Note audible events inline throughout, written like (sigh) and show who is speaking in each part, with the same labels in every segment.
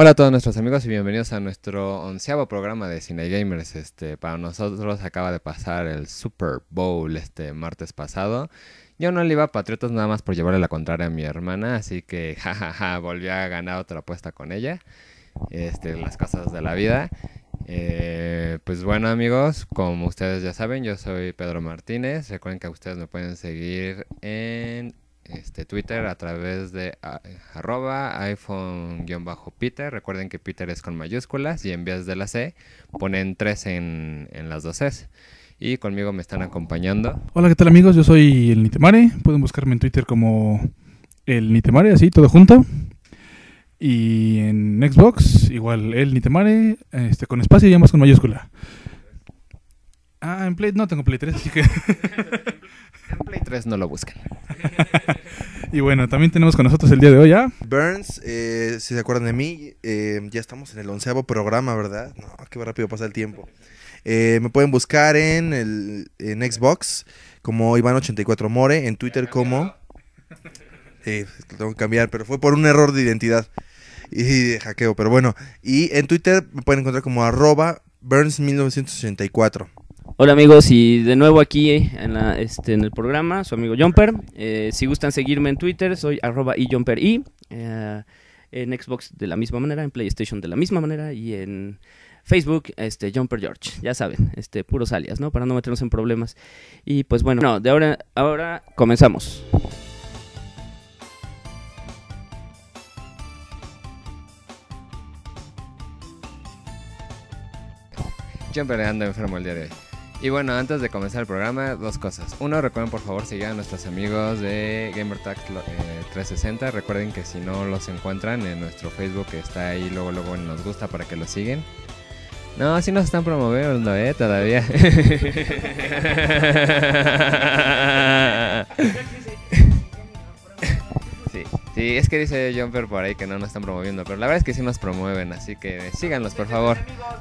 Speaker 1: Hola a todos nuestros amigos y bienvenidos a nuestro onceavo programa de Cine Gamers. Este, para nosotros acaba de pasar el Super Bowl este martes pasado. Yo no le iba a Patriotas nada más por llevarle la contraria a mi hermana, así que (laughs) jajaja, volví a ganar otra apuesta con ella. Este, las cosas de la vida. Eh, pues bueno amigos, como ustedes ya saben, yo soy Pedro Martínez. Recuerden que ustedes me pueden seguir en este, Twitter a través de arroba iPhone-Peter. Recuerden que Peter es con mayúsculas y en vez de la C ponen 3 en, en las dos Cs. Y conmigo me están acompañando.
Speaker 2: Hola, ¿qué tal amigos? Yo soy el Nitemare. Pueden buscarme en Twitter como el Nitemare, así, todo junto. Y en Xbox, igual el Nitemare, este, con espacio y además con mayúscula. Ah, en Play no tengo Play 3, así que... (laughs)
Speaker 1: en Play 3 no lo busquen. (laughs)
Speaker 2: y bueno, también tenemos con nosotros el día de hoy a...
Speaker 3: Burns, eh, si se acuerdan de mí, eh, ya estamos en el onceavo programa, ¿verdad? No, qué rápido pasa el tiempo. Eh, me pueden buscar en, el, en Xbox como Iván84More, en Twitter como... Sí, (laughs) lo tengo que cambiar, pero fue por un error de identidad y de hackeo, pero bueno. Y en Twitter me pueden encontrar como arroba Burns1984.
Speaker 4: Hola amigos y de nuevo aquí en, la, este, en el programa, su amigo Jumper. Eh, si gustan seguirme en Twitter, soy arroba y eh, en Xbox de la misma manera, en PlayStation de la misma manera y en Facebook, este, Jumper George, ya saben, este, puros alias, ¿no? Para no meternos en problemas. Y pues bueno, no, de ahora, ahora comenzamos.
Speaker 1: Jumper anda enfermo el día de hoy. Y bueno, antes de comenzar el programa, dos cosas. Uno, recuerden por favor seguir a nuestros amigos de GamerTag 360. Recuerden que si no los encuentran en nuestro Facebook está ahí luego luego nos gusta para que lo siguen. No, así nos están promoviendo, eh, todavía. (laughs) sí, sí, es que dice Jumper por ahí que no nos están promoviendo, pero la verdad es que sí nos promueven, así que síganos por favor.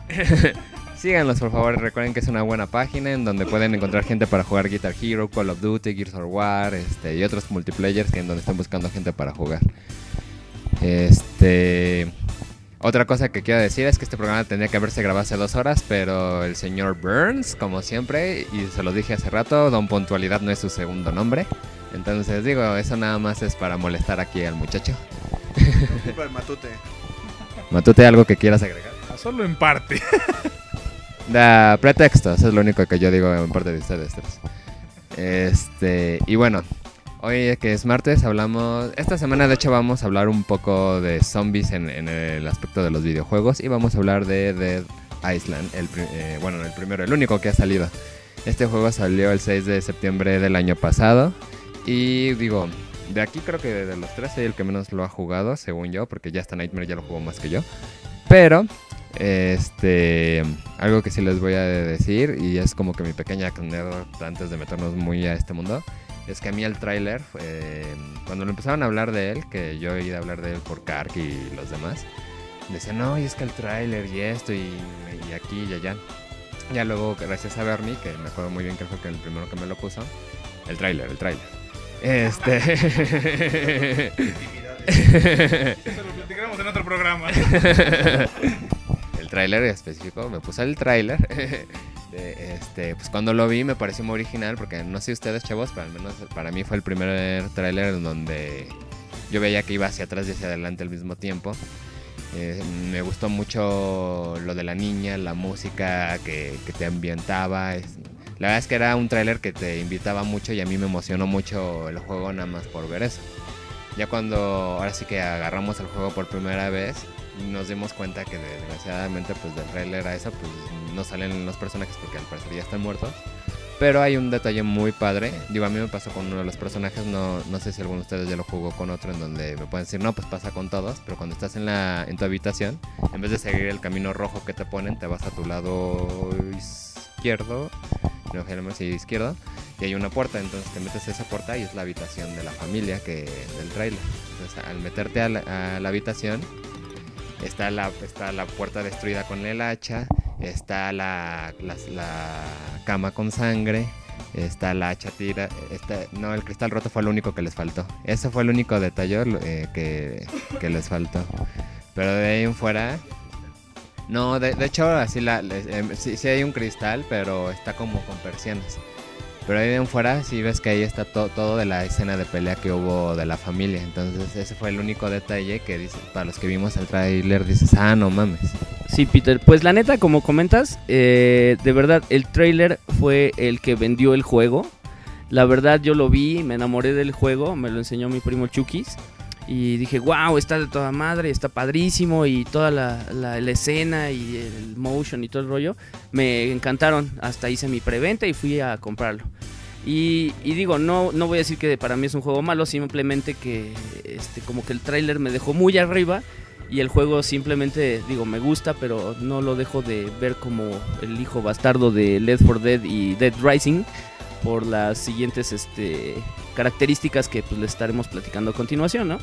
Speaker 1: (laughs) Síganlos por favor, recuerden que es una buena página en donde pueden encontrar gente para jugar Guitar Hero, Call of Duty, Gears of War este, y otros multiplayers que en donde están buscando gente para jugar. Este... Otra cosa que quiero decir es que este programa tendría que haberse grabado hace dos horas, pero el señor Burns, como siempre, y se lo dije hace rato, Don Puntualidad no es su segundo nombre. Entonces digo, eso nada más es para molestar aquí al muchacho.
Speaker 3: Matute. (laughs)
Speaker 1: Matute, ¿algo que quieras agregar?
Speaker 2: Solo en parte. (laughs)
Speaker 1: Da pretexto, eso es lo único que yo digo en parte de ustedes. Este, y bueno, hoy que es martes hablamos, esta semana de hecho vamos a hablar un poco de zombies en, el aspecto de los videojuegos y vamos a hablar de Dead Island, el, eh, bueno, el primero, el único que ha salido. Este juego salió el 6 de septiembre del año pasado y digo, de aquí creo que de los tres soy el que menos lo ha jugado, según yo, porque ya hasta Nightmare ya lo jugó más que yo. Pero este, algo que sí les voy a decir, y es como que mi pequeña anécdota antes de meternos muy a este mundo, es que a mí el tráiler, eh, cuando lo empezaron a hablar de él, que yo he ido a hablar de él por Kark y los demás, decían, no, y es que el tráiler y esto, y, y, aquí y allá. Ya luego, gracias a Bernie, que me acuerdo muy bien que fue el primero que me lo puso, el tráiler, el tráiler. Este... (laughs)
Speaker 2: Eso lo platicamos en otro programa. (laughs)
Speaker 1: el tráiler específico, me puse el tráiler. (laughs) este, pues cuando lo vi me pareció muy original porque no sé ustedes chavos, pero al menos para mí fue el primer tráiler en donde yo veía que iba hacia atrás y hacia adelante al mismo tiempo. Eh, me gustó mucho lo de la niña, la música que, te ambientaba. la verdad es que era un tráiler que te invitaba mucho y a mí me emocionó mucho el juego nada más por ver eso. Ya cuando ahora sí que agarramos el juego por primera vez, nos dimos cuenta que desgraciadamente pues del trailer a eso pues no salen los personajes porque al parecer ya están muertos. Pero hay un detalle muy padre. Digo, a mí me pasó con uno de los personajes. No, no sé si alguno de ustedes ya lo jugó con otro en donde me pueden decir, no, pues pasa con todos. Pero cuando estás en, la, en tu habitación, en vez de seguir el camino rojo que te ponen, te vas a tu lado izquierdo. No, sí, izquierdo. Y hay una puerta. Entonces te metes a esa puerta y es la habitación de la familia que del trailer. Entonces al meterte a la habitación Está la, está la puerta destruida con el hacha. Está la, la, cama con sangre. Está la hacha tira. Está, no, el cristal roto fue lo único que les faltó. Ese fue el único detalle eh, que, que les faltó. Pero de ahí en fuera. No, de, hecho, así la, em, sí hay un cristal, pero está como con persianas. Pero ahí en fuera sí ves que ahí está to- todo de la escena de pelea que hubo de la familia. Entonces ese fue el único detalle que dice, para los que vimos el tráiler dices, ah, no mames.
Speaker 4: Sí, Peter. Pues la neta, como comentas, eh, de verdad, el trailer fue el que vendió el juego. La verdad, yo lo vi, me enamoré del juego, me lo enseñó mi primo Chukis. Y dije, wow, está de toda madre, está padrísimo. Y toda la, la- escena y el motion y todo el rollo me encantaron. Hasta hice mi preventa y fui a comprarlo. Y, y digo, no, no voy a decir que para mí es un juego malo, simplemente que este, como que el tráiler me dejó muy arriba y el juego simplemente, digo, me gusta, pero no lo dejo de ver como el hijo bastardo de Left 4 Dead y Dead Rising por las siguientes este, características que pues, les estaremos platicando a continuación, ¿no?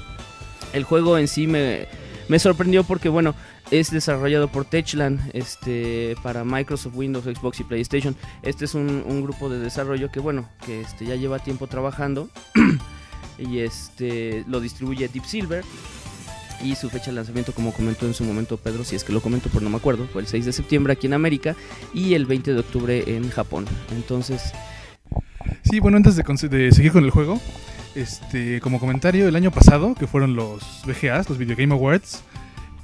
Speaker 4: El juego en sí me, me sorprendió porque, bueno, es desarrollado por Techland este, para Microsoft, Windows, Xbox y PlayStation. Este es un, un grupo de desarrollo que, bueno, que este, ya lleva tiempo trabajando (clears throat) y este, lo distribuye Deep Silver. Y su fecha de lanzamiento, como comentó en su momento Pedro, si es que lo comento, pero no me acuerdo, fue el 6 de septiembre aquí en América y el 20 de octubre en Japón. Entonces,
Speaker 2: Sí, bueno, antes de, seguir con el juego, este, como comentario, el año pasado, que fueron los VGAs, los Video Game Awards,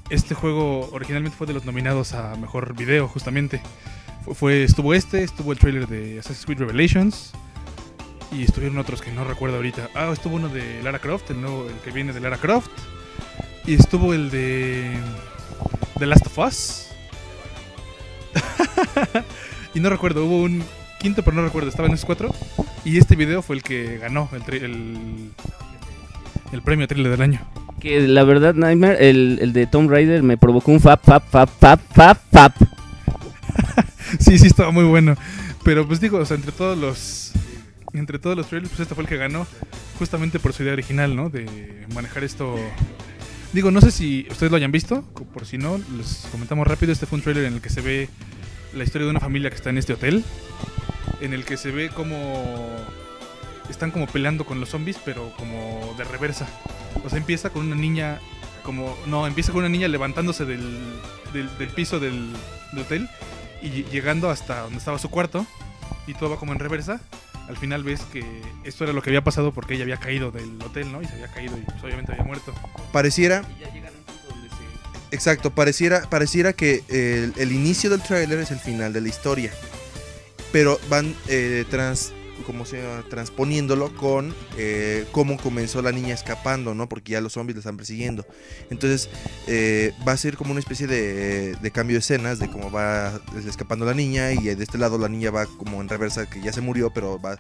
Speaker 2: este juego originalmente fue de los nominados a Mejor Video, justamente. Fue- estuvo este, estuvo el trailer de Assassin's Creed Revelations, y estuvieron otros que no recuerdo ahorita. Ah, estuvo uno de Lara Croft, el, nuevo, el que viene de Lara Croft, y estuvo el de The Last of Us. (laughs) y no recuerdo, hubo un quinto, pero no recuerdo, estaba en esos cuatro. Y este video fue el que ganó el, tra- el, el premio trailer del año.
Speaker 4: que la verdad, Nightmare, el, el de Tomb Raider me provocó un fap, fap, fap, fap, fap, fap. (laughs)
Speaker 2: Sí, sí, estaba muy bueno. Pero pues digo, o sea, entre todos los. Entre todos los trailers, pues este fue el que ganó. Justamente por su idea original, ¿no? De manejar esto. Digo, no sé si ustedes lo hayan visto. Por si no, les comentamos rápido. Este fue un trailer en el que se ve la historia de una familia que está en este hotel. En el que se ve como. Están como peleando con los zombies, pero como de reversa. O sea, empieza con una niña. Como. No, empieza con una niña levantándose del, del, del piso del, del hotel y ll- llegando hasta donde estaba su cuarto y todo va como en reversa. Al final ves que esto era lo que había pasado porque ella había caído del hotel, ¿no? Y se había caído y pues, obviamente había muerto.
Speaker 3: Pareciera,
Speaker 4: Y ya
Speaker 3: exacto, pareciera, pareciera que el, el inicio del tráiler es el final de la historia. Pero van eh, trans, como se llama? transponiéndolo con eh, cómo comenzó la niña escapando, ¿no? Porque ya los zombies la están persiguiendo. Entonces eh, va a ser como una especie de, cambio de escenas de cómo va escapando la niña y de este lado la niña va como en reversa que ya se murió, pero va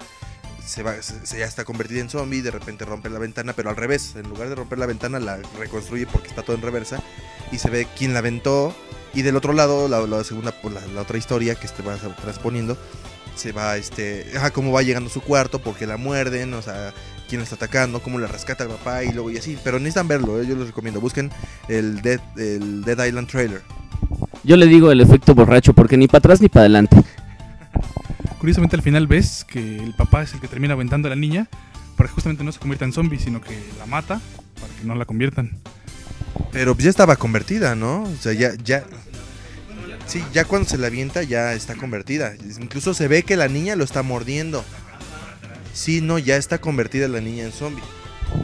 Speaker 3: se va se, ya está convertida en zombie, de repente rompe la ventana, pero al revés, en lugar de romper la ventana la reconstruye porque está todo en reversa y se ve quién la aventó y del otro lado la, segunda pues, la, otra historia que este va transponiendo se va este ajá, cómo va llegando a su cuarto porque la muerden o sea quién la está atacando cómo la rescata el papá y luego y así pero necesitan verlo eh, yo les recomiendo busquen el Dead el Dead Island trailer
Speaker 4: Yo le digo el efecto borracho porque ni para atrás ni para adelante. (laughs)
Speaker 2: Curiosamente al final ves que el papá es el que termina aventando a la niña para que justamente no se convierta en zombie, sino que la mata para que no la conviertan.
Speaker 3: pero pues ya estaba convertida no o sea ya ya sí ya cuando se la avienta ya está convertida. Incluso se ve que la niña lo está mordiendo. Sí no ya está convertida la niña en zombie.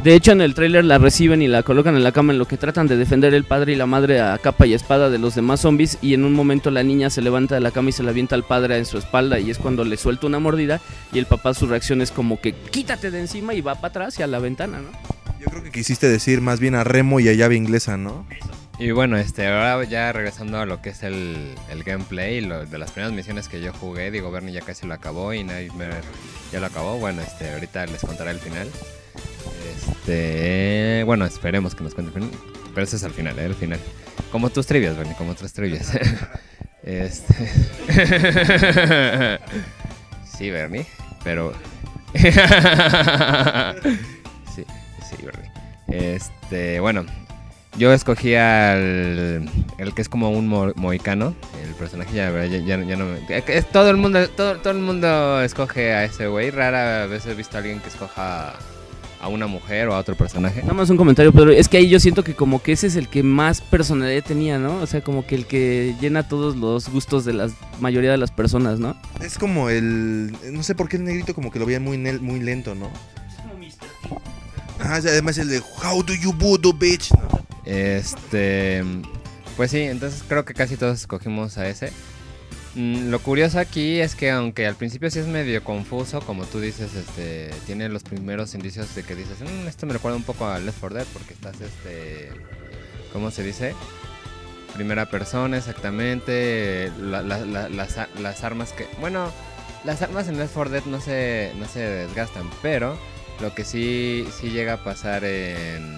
Speaker 4: De hecho, en el tráiler la reciben y la colocan en la cama en lo que tratan de defender el padre y la madre a capa y espada de los demás zombies y en un momento la niña se levanta de la cama y se la avienta al padre en su espalda y es cuando le suelta una mordida y el papá su reacción es como que quítate de encima y va para atrás y a la ventana, ¿no?
Speaker 3: yo creo que quisiste decir más bien a Remo y a llave inglesa no
Speaker 1: Y bueno, este, ahora ya regresando a lo que es el, el gameplay, lo, de las primeras misiones que yo jugué, digo, Bernie ya casi lo acabó y Nightmare ya lo acabó. Bueno, este, ahorita les contaré el final. Este, bueno, esperemos que nos cuente el final. Pero ese es al final, ¿eh? El final. Como tus trivias, Bernie, como otras trivias. (laughs) este. (laughs) sí, Bernie, pero. (laughs) sí, sí, Bernie. Este, bueno, yo escogí al el que es como un mo- mohicano, el personaje ya, ya, ya- ya no me, es que es- todo el mundo todo, todo el mundo escoge a ese güey, rara vez he visto a alguien que escoja a una mujer o a otro personaje.
Speaker 4: Nada más un comentario, Pedro. Es que ahí yo siento que como que ese es el que más personalidad tenía, ¿no? O sea, como que el que llena todos los gustos de la mayoría de las personas, ¿no?
Speaker 3: Es como el. No sé por qué el negrito como que lo veía muy, muy lento, ¿no? Ah, además el de How do you voodoo, bitch? No.
Speaker 1: Este, pues sí, entonces creo que casi todos escogimos a ese. Mm, Lo curioso aquí es que aunque al principio sí es medio confuso, como tú dices, este, tiene los primeros indicios de que dices, "Mm, esto me recuerda un poco a Left 4 Dead porque estás, este, ¿cómo se dice? Primera persona, exactamente. la- la- la- las, las armas que, bueno, las armas en Left 4 Dead no se, no se desgastan, pero lo que sí, sí llega a pasar en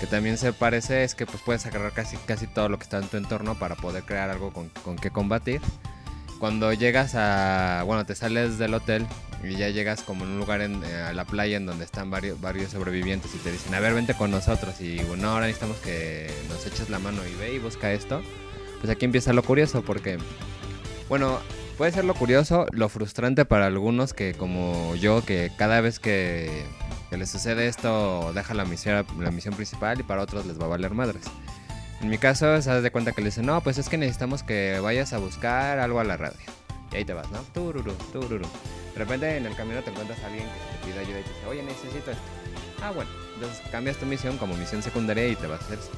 Speaker 1: que también se parece es que pues puedes agarrar casi, casi todo lo que está en tu entorno para poder crear algo con, con que combatir. Cuando llegas a, bueno, te sales del hotel y ya llegas como en un lugar en eh, a la playa en donde están varios, varios sobrevivientes y te dicen, a ver, vente con nosotros y bueno, ahora necesitamos que nos eches la mano y ve y busca esto. Pues aquí empieza lo curioso porque, bueno, puede ser lo curioso, lo frustrante para algunos que como yo, que cada vez que, que les sucede esto deja la misión, la misión principal y para otros les va a valer madres. En mi caso, se de cuenta que le dicen, no, pues es que necesitamos que vayas a buscar algo a la radio. Y ahí te vas, ¿no? Tururu, tururu. De repente en el camino te encuentras a alguien que te pide ayuda y te dice, oye, necesito esto. Ah, bueno. Entonces cambias tu misión como misión secundaria y te vas a hacer eso.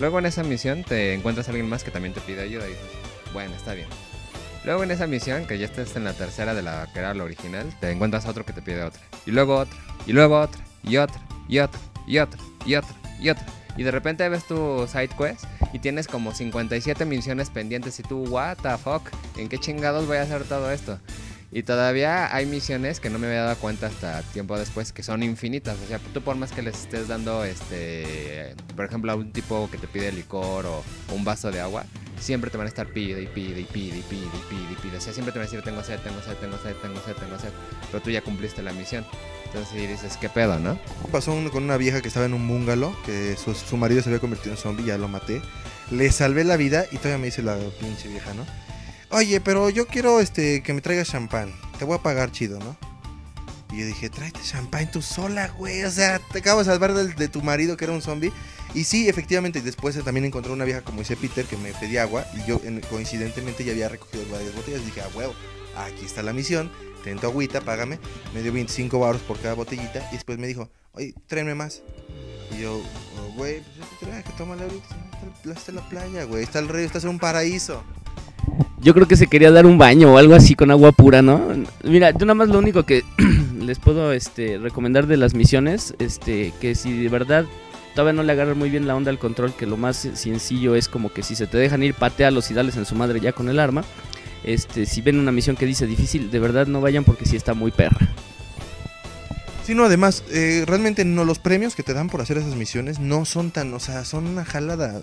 Speaker 1: Luego en esa misión te encuentras a alguien más que también te pide ayuda y dices, bueno, está bien. Luego en esa misión, que ya estás en la tercera de la que era la original, te encuentras otro que te pide otra. Y luego otra. Y luego otra. Y otra. Y otra. Y otra. Y otra. Y otra. Y de repente ves tu side quest y tienes como 57 misiones pendientes y tú, what the fuck, ¿en qué chingados voy a hacer todo esto? Y todavía hay misiones que no me había dado cuenta hasta tiempo después que son infinitas. O sea, tú por más que les estés dando, este, por ejemplo, a un tipo que te pide licor o, un vaso de agua, siempre te van a estar pide y pide y pide y pide y pide y pide. O sea, siempre te van a decir, tengo sed, tengo sed, tengo sed, tengo sed, tengo sed. Pero tú ya cumpliste la misión. Entonces dices, ¿qué pedo, no?
Speaker 3: Pasó un- con una vieja que estaba en un bungalow, que su, su marido se había convertido en zombie, ya lo maté. Le salvé la vida y todavía me dice la pinche vieja, ¿no? Oye, pero yo quiero este que me traigas champán. Te voy a pagar chido, ¿no? Y yo dije, tráete champán tú sola, güey. O sea, te acabo de salvar del- de, tu marido que era un zombie. Y sí, efectivamente, después también encontré una vieja como dice Peter que me pedía agua. Y yo en- coincidentemente ya había recogido varias botellas. Dije, ah, huevo, aquí está la misión. Ten agüita, págame. Me dio 25 baros por cada botellita. Y después me dijo, oye, tráeme más. Y yo, "Oh, güey, pues yo te traje, tómale ahorita. Está, la playa, güey. Está el río, estás en un paraíso.
Speaker 4: Yo creo que se quería dar un baño o algo así con agua pura, ¿no? Mira, yo nada más lo único que (clears throat) les puedo este, recomendar de las misiones, este, que si de verdad todavía no le agarran muy bien la onda al control, que lo más sencillo es como que si se te dejan ir, patealos y dales en su madre ya con el arma. Este, si ven una misión que dice difícil, de verdad no vayan porque sí está muy perra.
Speaker 3: Sí, no, además, eh, realmente no los premios que te dan por hacer esas misiones no son tan, o sea, son una jalada.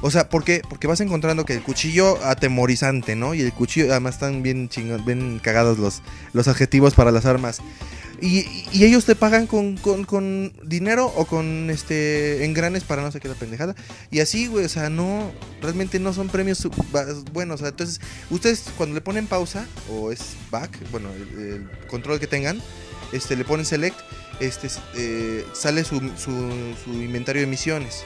Speaker 3: O sea, ¿por qué? Porque vas encontrando que el cuchillo atemorizante, ¿no? Y el cuchillo, además están bien chingón, bien cagados los, los adjetivos para las armas. Y, y ellos te pagan con, con, con dinero o con este engranes para no sé qué la pendejada. Y así, güey, o sea, no, realmente no son premios buenos. O sea, entonces, ustedes cuando le ponen pausa o es back, bueno, el, el control que tengan, este, le ponen select, este, eh, sale su, su, su inventario de misiones.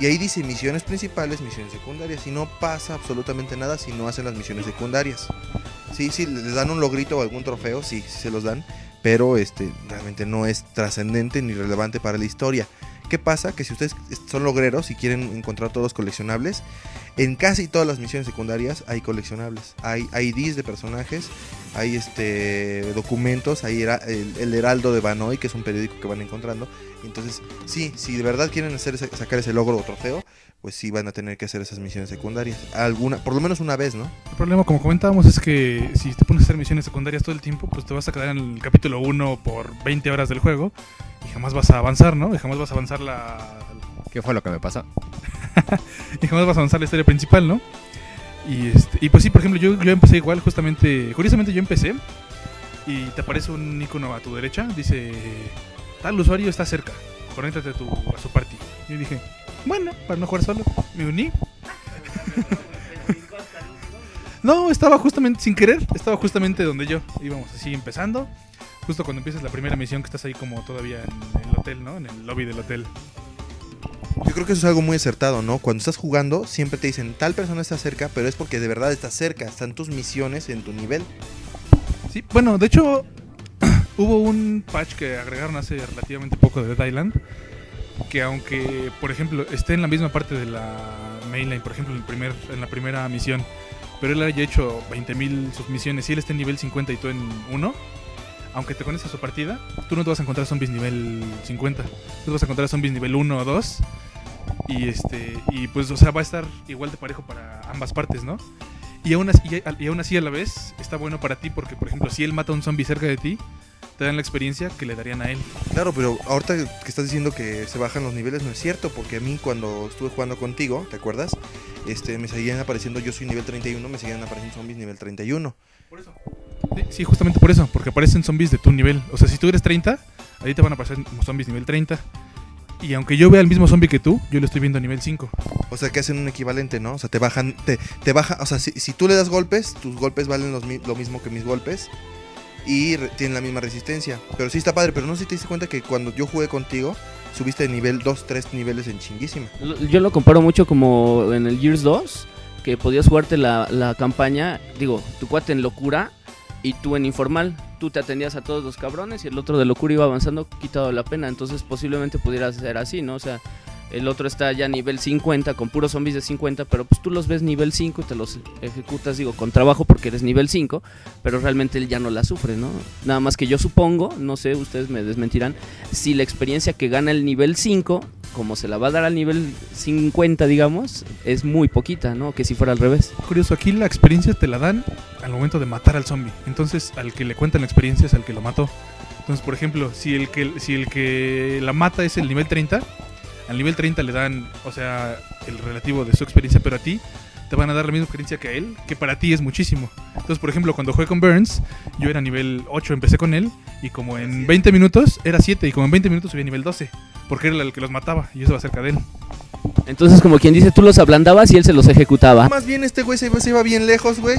Speaker 3: Y ahí dice misiones principales, misiones secundarias. Y no pasa absolutamente nada si no hacen las misiones secundarias. Sí, sí, les dan un logrito o algún trofeo, sí, sí se los dan. Pero este realmente no es trascendente ni relevante para la historia. ¿Qué pasa? Que si ustedes son logreros y quieren encontrar todos los coleccionables, en casi todas las misiones secundarias hay coleccionables. Hay IDs de personajes, hay este documentos, hay el, el Heraldo de Banoy, que es un periódico que van encontrando. Entonces, sí, si de verdad quieren hacer sacar ese logro o trofeo, pues sí van a tener que hacer esas misiones secundarias. Alguna, por lo menos una vez, ¿no?
Speaker 2: El problema, como comentábamos, es que si te pones a hacer misiones secundarias todo el tiempo, pues te vas a quedar en el capítulo 1 por 20 horas del juego y jamás vas a avanzar, ¿no? Y jamás vas a avanzar la.
Speaker 1: ¿Qué fue lo que me pasó? (laughs)
Speaker 2: Y jamás vas a avanzar la historia principal, ¿no? Y, este, y pues sí, por ejemplo, yo, yo empecé igual, justamente. Curiosamente, yo empecé y te aparece un icono a tu derecha, dice: Tal usuario está cerca, conéctate a, tu, a su party. Y yo dije: Bueno, para no jugar solo, me uní. No, estaba justamente, sin querer, estaba justamente donde yo. Íbamos así empezando. justo cuando empiezas la primera misión que estás ahí como todavía en el hotel, ¿no? En el lobby del hotel.
Speaker 3: Yo creo que eso es algo muy acertado, ¿no? Cuando estás jugando, siempre te dicen, tal persona está cerca, pero es porque de verdad está cerca, están tus misiones en tu nivel.
Speaker 2: Sí, bueno, de hecho, (clears throat) hubo un patch que agregaron hace relativamente poco de Dead Island. Que aunque, por ejemplo, esté en la misma parte de la mainline, por ejemplo, en, el primer, en la primera misión, pero él haya hecho 20.000 submisiones y él esté en nivel 50 y tú en 1, aunque te conectes a su partida, tú no te vas a encontrar zombies nivel 50. Tú te vas a encontrar zombies nivel 1 o 2. Y este y pues, o sea, va a estar igual de parejo para ambas partes, ¿no? Y aún, así, y aún así a la vez está bueno para ti porque, por ejemplo, si él mata a un zombie cerca de ti, te dan la experiencia que le darían a él.
Speaker 3: Claro, pero ahorita que estás diciendo que se bajan los niveles no es cierto, porque a mí cuando estuve jugando contigo, ¿te acuerdas? Este, me seguían apareciendo, yo soy nivel 31, me seguían apareciendo zombies nivel 31.
Speaker 2: Por eso. Sí, sí, justamente por eso, porque aparecen zombies de tu nivel. O sea, si tú eres 30, ahí te van a aparecer zombies nivel 30. Y aunque yo vea el mismo zombie que tú, yo lo estoy viendo a nivel 5.
Speaker 3: O sea, que hacen un equivalente, ¿no? O sea, te bajan, te, te baja, o sea, si, si tú le das golpes, tus golpes valen los lo mismo que mis golpes y tienen la misma resistencia. Pero sí está padre, pero no sé si te diste cuenta que cuando yo jugué contigo, subiste de nivel 2, 3 niveles en chinguísima.
Speaker 4: Yo lo comparo mucho como en el Gears 2, que podías jugarte la, la campaña, digo, tu cuate en locura y tú en informal. Tú te atendías a todos los cabrones y el otro de locura iba avanzando quitado la pena. Entonces posiblemente pudiera ser así, ¿no? O sea, el otro está ya nivel 50 con puros zombies de 50, pero pues tú los ves nivel 5 y te los ejecutas, digo, con trabajo porque eres nivel 5, pero realmente él ya no la sufre, ¿no? Nada más que yo supongo, no sé, ustedes me desmentirán, si la experiencia que gana el nivel 5, como se la va a dar al nivel 50, digamos, es muy poquita, ¿no? Que si fuera al revés.
Speaker 2: Curioso, aquí la experiencia te la dan al momento de matar al zombie. Entonces, al que le cuentan la experiencia es al que lo mató. Entonces, por ejemplo, si el que, si el que la mata es el nivel 30, al nivel 30 le dan, o sea, el relativo de su experiencia, pero a ti te van a dar la misma experiencia que a él, que para ti es muchísimo. Entonces, por ejemplo, cuando jugué con Burns, yo era nivel 8, empecé con él, y como en 20 minutos era 7, y como en 20 minutos subí a nivel 12, porque era el que los mataba, y yo estaba cerca de él.
Speaker 4: Entonces, como quien dice, tú los ablandabas y él se los ejecutaba.
Speaker 3: Más bien este güey se, iba- se iba bien lejos, güey.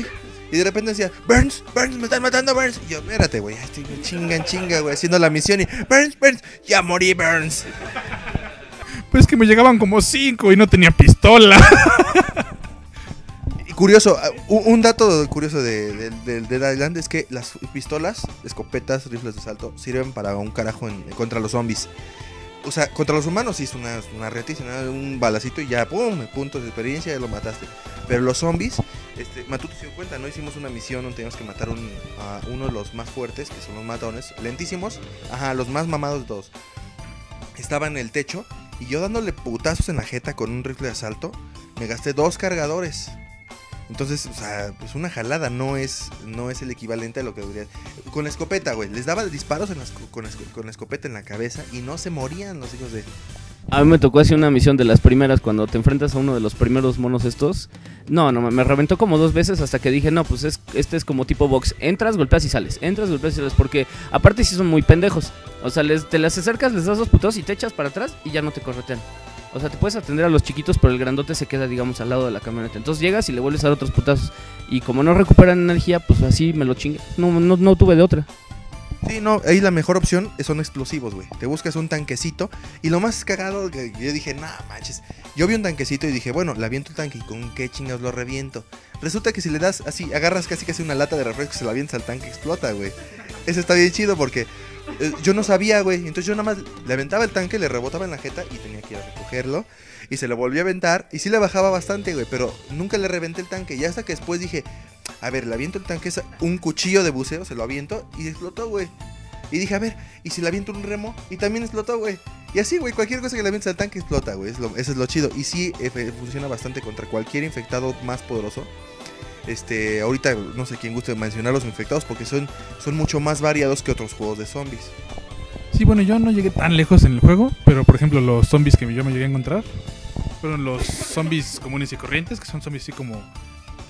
Speaker 3: Y de repente decía, Burns, Burns, me están matando, Burns. Y yo, espérate, güey, estoy chinga, chinga, güey, haciendo la misión y, Burns, Burns, ya morí, Burns.
Speaker 2: Pero es que me llegaban como 5 y no tenía pistola.
Speaker 3: Curioso, ah, un, dato curioso de, de, de- de es que las pistolas, escopetas, rifles de asalto sirven para un carajo en- contra los zombies. O sea, contra los humanos sí es una, una un balacito y ya, pum, puntos de experiencia, ya lo mataste. Pero los zombies, este, Matuto se dio cuenta, ¿no? Hicimos una misión donde teníamos que matar un, a uno de los más fuertes, que son los matones, lentísimos, ajá, los más mamados todos. Estaba en el techo y yo dándole putazos en la jeta con un rifle de asalto, me gasté dos cargadores. Entonces, o sea, pues una jalada no es, no es el equivalente a lo que debería. Con la escopeta, güey. Les daba disparos en con la escopeta en la cabeza y no se morían los hijos de.
Speaker 4: A mí me tocó hacer una misión de las primeras cuando te enfrentas a uno de los primeros monos estos. No, no, me reventó como dos veces hasta que dije, no, pues es, este es como tipo box. Entras, golpeas y sales. Entras, golpeas y sales. Porque aparte sí son muy pendejos. O sea, les, te las acercas, les das dos putos y te echas para atrás y ya no te corretean. O sea, te puedes atender a los chiquitos, pero el grandote se queda, digamos, al lado de la camioneta. Entonces llegas y le vuelves a dar otros putazos. Y como no recuperan energía, pues así me lo chingue. No, no, no tuve de otra.
Speaker 3: Sí, no, ahí la mejor opción son explosivos, güey. Te buscas un tanquecito y lo más cagado que yo dije, nah, manches. Yo vi un tanquecito y dije, bueno, le aviento el tanque y con qué chingados lo reviento. Resulta que si le das así, agarras casi casi una lata de refresco se la avientas al tanque, explota, güey. Eso está bien chido porque eh, yo no sabía, güey. Entonces yo nada más le aventaba el tanque, le rebotaba en la jeta y tenía que ir a recogerlo. Y se lo volví a aventar y sí le bajaba bastante, güey. Pero nunca le reventé el tanque. Y hasta que después dije, a ver, le aviento el tanque, un cuchillo de buceo, se lo aviento y explotó, güey. Y dije, a ver, ¿y si le aviento un remo? Y también explotó, güey. Y así, güey, cualquier cosa que le avientes al tanque explota, güey. Eso es lo chido. Y sí, funciona bastante contra cualquier infectado más poderoso. Este, ahorita no sé quién guste mencionar los infectados porque son, son mucho más variados que otros juegos de zombies.
Speaker 2: Sí, bueno, yo no llegué tan lejos en el juego, pero por ejemplo los zombies que yo me llegué a encontrar fueron los zombies comunes y corrientes, que son zombies así como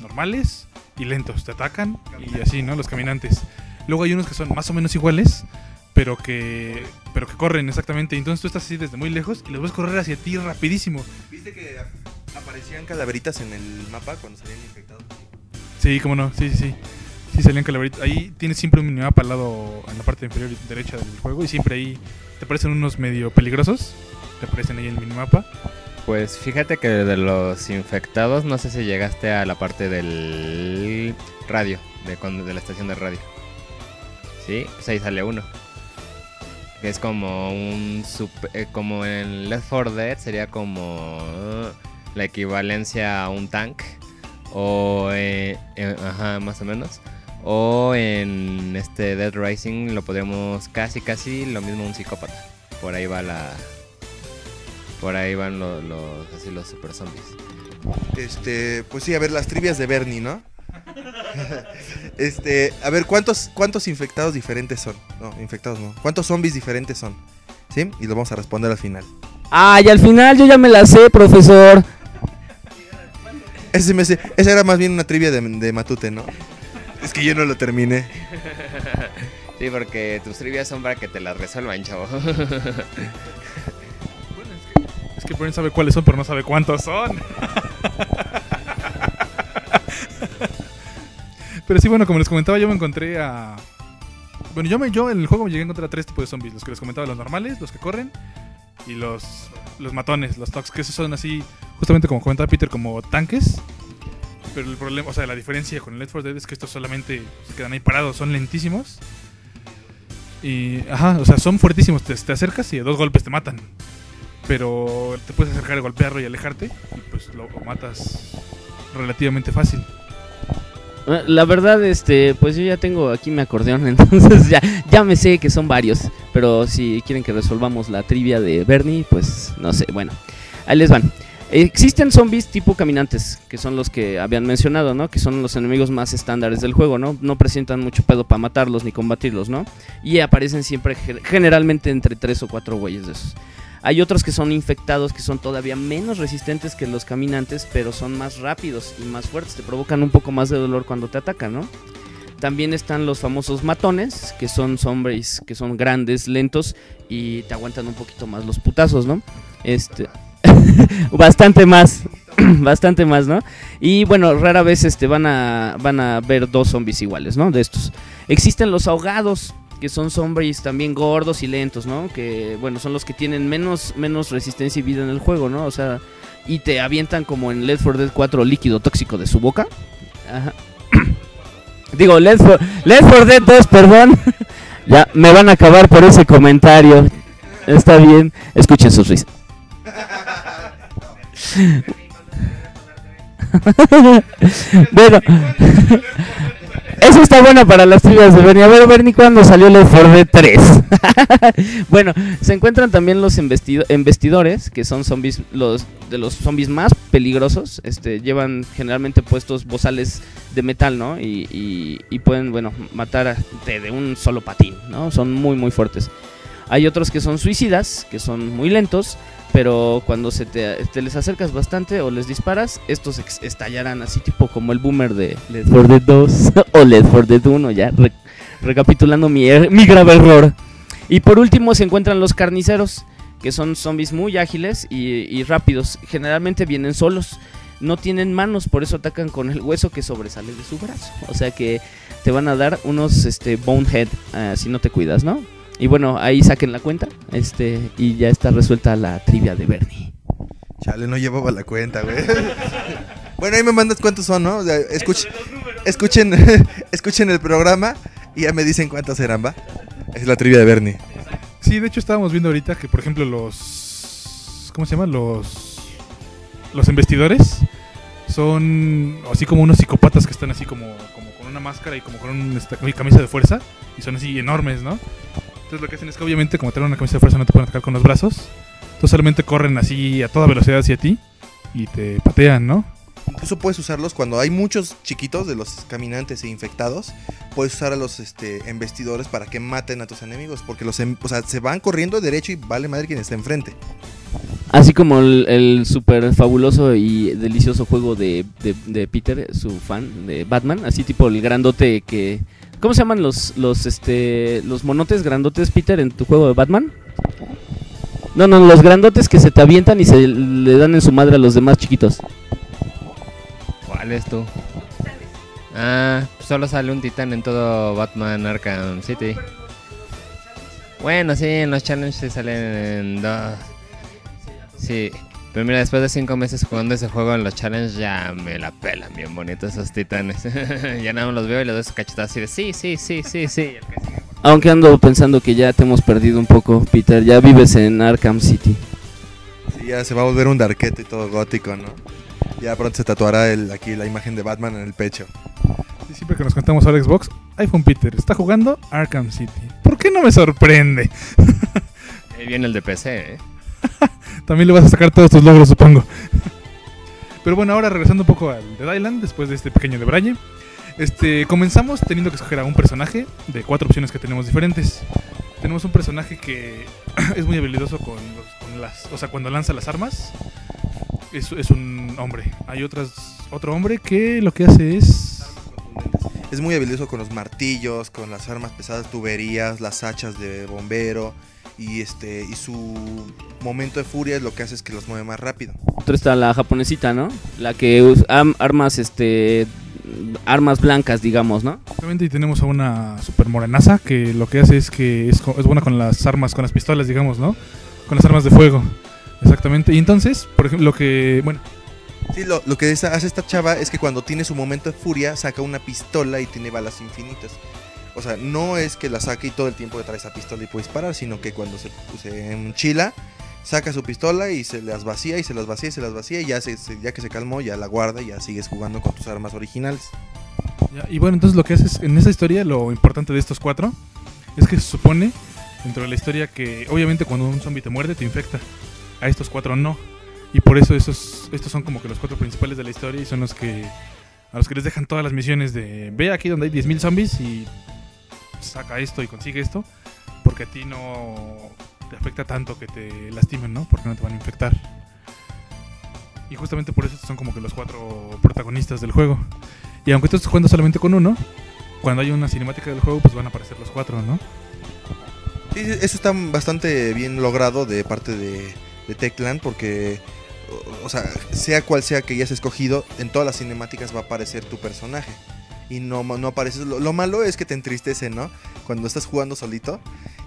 Speaker 2: normales y lentos, te atacan y así, ¿no? Los caminantes. Luego hay unos que son más o menos iguales, pero que pero que corren exactamente. Entonces tú estás así desde muy lejos y los ves correr hacia ti rapidísimo.
Speaker 3: ¿Viste que aparecían calaveritas en el mapa cuando salían infectados?
Speaker 2: Sí, cómo no, sí, sí, sí. Sí, salían calaveritas. Ahí tienes siempre un minimapa al lado, en la parte inferior derecha del juego. Y siempre ahí te parecen unos medio peligrosos. Te aparecen ahí en el minimapa.
Speaker 1: Pues fíjate que de los infectados, no sé si llegaste a la parte del radio, de, cuando- de la estación de radio. Sí, pues ahí sale uno. Que es como un sup- eh, como en Left 4 Dead sería como uh, la equivalencia a un tank o eh, eh, ajá, más o menos. O en este Dead Rising lo podríamos casi casi lo mismo un psicópata. Por ahí va la por ahí van lo- los así los super zombies.
Speaker 3: Este, pues sí, a ver, las trivias de Bernie, ¿no? (laughs) este, a ver, ¿cuántos, ¿cuántos infectados diferentes son? No, infectados no. ¿Cuántos zombies diferentes son? ¿Sí? Y lo vamos a responder al final.
Speaker 4: Ay, al final yo ya me la sé, profesor.
Speaker 3: Ese se me esa era más bien una trivia de, de Matute, ¿no? Es que yo no lo terminé. (laughs)
Speaker 1: Sí, porque tus trivias son para que te las resuelvan, chavo. (laughs)
Speaker 2: Que Brent sabe cuáles son, pero no sabe cuántos son. pero sí, bueno, como les comentaba, yo me encontré a. Bueno, yo, me, yo en el juego me llegué a encontrar a tres tipos de zombies. Los que les comentaba, los normales, los que corren y los, los matones, los tox, que esos son así, justamente como comentaba Peter, como tanques. Pero el problema, o sea, la diferencia con el Left 4 Dead es que estos solamente se quedan ahí parados, son lentísimos. Y, ajá, o sea, son fuertísimos. Te, te acercas y de dos golpes te matan. Pero te puedes acercar y golpearlo y alejarte. Y pues lo, lo matas relativamente fácil.
Speaker 4: Eh, La verdad, este, pues yo ya tengo aquí mi acordeón, (laughs) entonces ya, ya me sé que son varios. Pero si quieren que resolvamos la trivia de Bernie, pues no sé, bueno, ahí les van. Existen zombies tipo caminantes, que son los que habían mencionado, ¿no? Que son los enemigos más estándares del juego, ¿no? No presentan mucho pedo para matarlos ni combatirlos, ¿no? Y aparecen siempre, ge- generalmente entre tres o cuatro güeyes de esos. Hay otros que son infectados, que son todavía menos resistentes que los caminantes, pero son más rápidos y más fuertes. Te provocan un poco más de dolor cuando te atacan, ¿no? También están los famosos matones, que son zombies que son grandes, lentos y te aguantan un poquito más los putazos, ¿no? Este. (laughs) bastante más. (clears throat) bastante más, ¿no? Y bueno, rara vez este, van, a, van a ver dos zombies iguales, ¿no? De estos. Existen los ahogados, que son zombies también gordos y lentos, ¿no? Que, bueno, son los que tienen menos, menos resistencia y vida en el juego, ¿no? O sea, y te avientan como en Left 4 Dead 4 líquido tóxico de su boca. Ajá. (coughs) Digo, Left 4, Left 4 Dead 2, perdón. (laughs) ya, me van a acabar por ese comentario. Está bien, escuchen sus risas. (laughs) bueno, (laughs) eso está bueno para las trivias de Bernie. A ver, Bernie, ¿cuándo salió 4 Dead 3? bueno, se encuentran también los embestido- embestidores, que son zombies, los de los zombies más peligrosos. Este, llevan generalmente puestos bozales de metal, ¿no? Y, y- pueden, bueno, matar de, de un solo patín, ¿no? Son muy, muy fuertes. Hay otros que son suicidas, que son muy lentos, pero cuando se te, les acercas bastante o les disparas, estos estallarán así tipo como el boomer de Left 4 Dead 2 o Left 4 Dead 1, ya re- recapitulando mi, er- mi grave error. Y por último se encuentran los carniceros, que son zombies muy ágiles y, y rápidos. Generalmente vienen solos, no tienen manos, por eso atacan con el hueso que sobresale de su brazo. O sea que te van a dar unos este, bonehead ah, si no te cuidas, ¿no? Y bueno, ahí saquen la cuenta este y ya está resuelta la trivia de Bernie.
Speaker 3: Chale, no llevaba la cuenta, güey. (laughs) bueno, ahí me mandas cuántos son, ¿no? O sea, escuch- escuchen, (laughs) escuchen el programa y ya me dicen cuántos eran, ¿va? Es la trivia de Bernie.
Speaker 2: Sí, de hecho estábamos viendo ahorita que, por ejemplo, los... ¿Cómo se llaman? Los... Los investidores son así como unos psicópatas que están así como, como con una máscara y como con una camisa de fuerza y son así enormes, ¿no? Entonces lo que hacen es que obviamente como tienen una camisa de fuerza no te pueden atacar con los brazos. Entonces solamente corren así a toda velocidad hacia ti y te patean, ¿no?
Speaker 3: Incluso puedes usarlos cuando hay muchos chiquitos de los caminantes e infectados. Puedes usar a los este, embestidores para que maten a tus enemigos. Porque los em- o sea, se van corriendo derecho y vale madre quien está enfrente.
Speaker 4: Así como el, el super fabuloso y delicioso juego de, de- de Peter, su fan de Batman, así tipo el grandote que... ¿Cómo se llaman los, los, este, los monotes grandotes, Peter, en tu juego de Batman? No, no, los grandotes que se te avientan y se le dan en su madre a los demás chiquitos.
Speaker 1: ¿Cuál es tú? Ah, pues solo sale un titán en todo Batman Arkham City. Bueno, sí, en los challenges salen en dos. Sí, pero mira, después de cinco meses jugando ese juego en los challenges ya me la pelan bien bonitos esos titanes. (laughs) ya nada más los veo y les doy su cachetazo así de sí, sí, sí, sí, sí.
Speaker 4: Aunque ando pensando que ya te hemos perdido un poco, Peter. Ya vives en Arkham City.
Speaker 3: Sí, ya se va a volver un darquete y todo gótico, ¿no? Ya pronto se tatuará el, aquí la imagen de Batman en el pecho.
Speaker 2: Y siempre que nos contamos ahora Xbox, iPhone Peter está jugando Arkham City. ¿Por qué no me sorprende? (laughs)
Speaker 1: Ahí viene el de PC, ¿eh? (laughs)
Speaker 2: También le vas a sacar todos tus logros, supongo. (laughs) Pero bueno, ahora regresando un poco al Dead Island, después de este pequeño debraye. Este, comenzamos teniendo que escoger a un personaje de cuatro opciones que tenemos diferentes. Tenemos un personaje que (clears throat) es muy habilidoso con, las... O sea, cuando lanza las armas, es, es un hombre. Hay otras, otro hombre que lo que hace es...
Speaker 3: Es muy habilidoso con los martillos, con las armas pesadas, tuberías, las hachas de bombero. Y este y su momento de furia es lo que hace es que los mueve más rápido.
Speaker 4: Otra está la japonesita, ¿no? La que armas, este... Armas blancas, digamos, ¿no?
Speaker 2: Obviamente y tenemos a una super morenaza que lo que hace es que es, es buena con las armas, con las pistolas, digamos, ¿no? Con las armas de fuego. Exactamente. Y entonces, por ejemplo, lo que... Bueno,
Speaker 3: Sí, lo, lo que hace esta chava es que cuando tiene su momento de furia saca una pistola y tiene balas infinitas. O sea, no es que la saque y todo el tiempo trae esa pistola y puede disparar, sino que cuando se, se enchila, saca su pistola y se las vacía y se las vacía y se las vacía y ya, se, se- ya que se calmó ya la guarda y ya sigues jugando con tus armas originales.
Speaker 2: Ya, y bueno, entonces lo que hace es, en esa historia, lo importante de estos cuatro, es que se supone, dentro de la historia, que obviamente cuando un zombie te muerde, te infecta. A estos cuatro no. Y por eso esos, estos son como que los cuatro principales de la historia y son los que, a los que les dejan todas las misiones de, ve aquí donde hay 10.000 zombies y saca esto y consigue esto, porque a ti no te afecta tanto que te lastimen, ¿no? Porque no te van a infectar. Y justamente por eso son como que los cuatro protagonistas del juego. Y aunque tú estés jugando solamente con uno, cuando hay una cinemática del juego, pues van a aparecer los cuatro, ¿no?
Speaker 3: Eso está bastante bien logrado de parte de, de Techland porque, o sea, sea cual sea que hayas escogido, en todas las cinemáticas va a aparecer tu personaje. Y no, no apareces. Lo, lo malo es que te entristece, ¿no? Cuando estás jugando solito.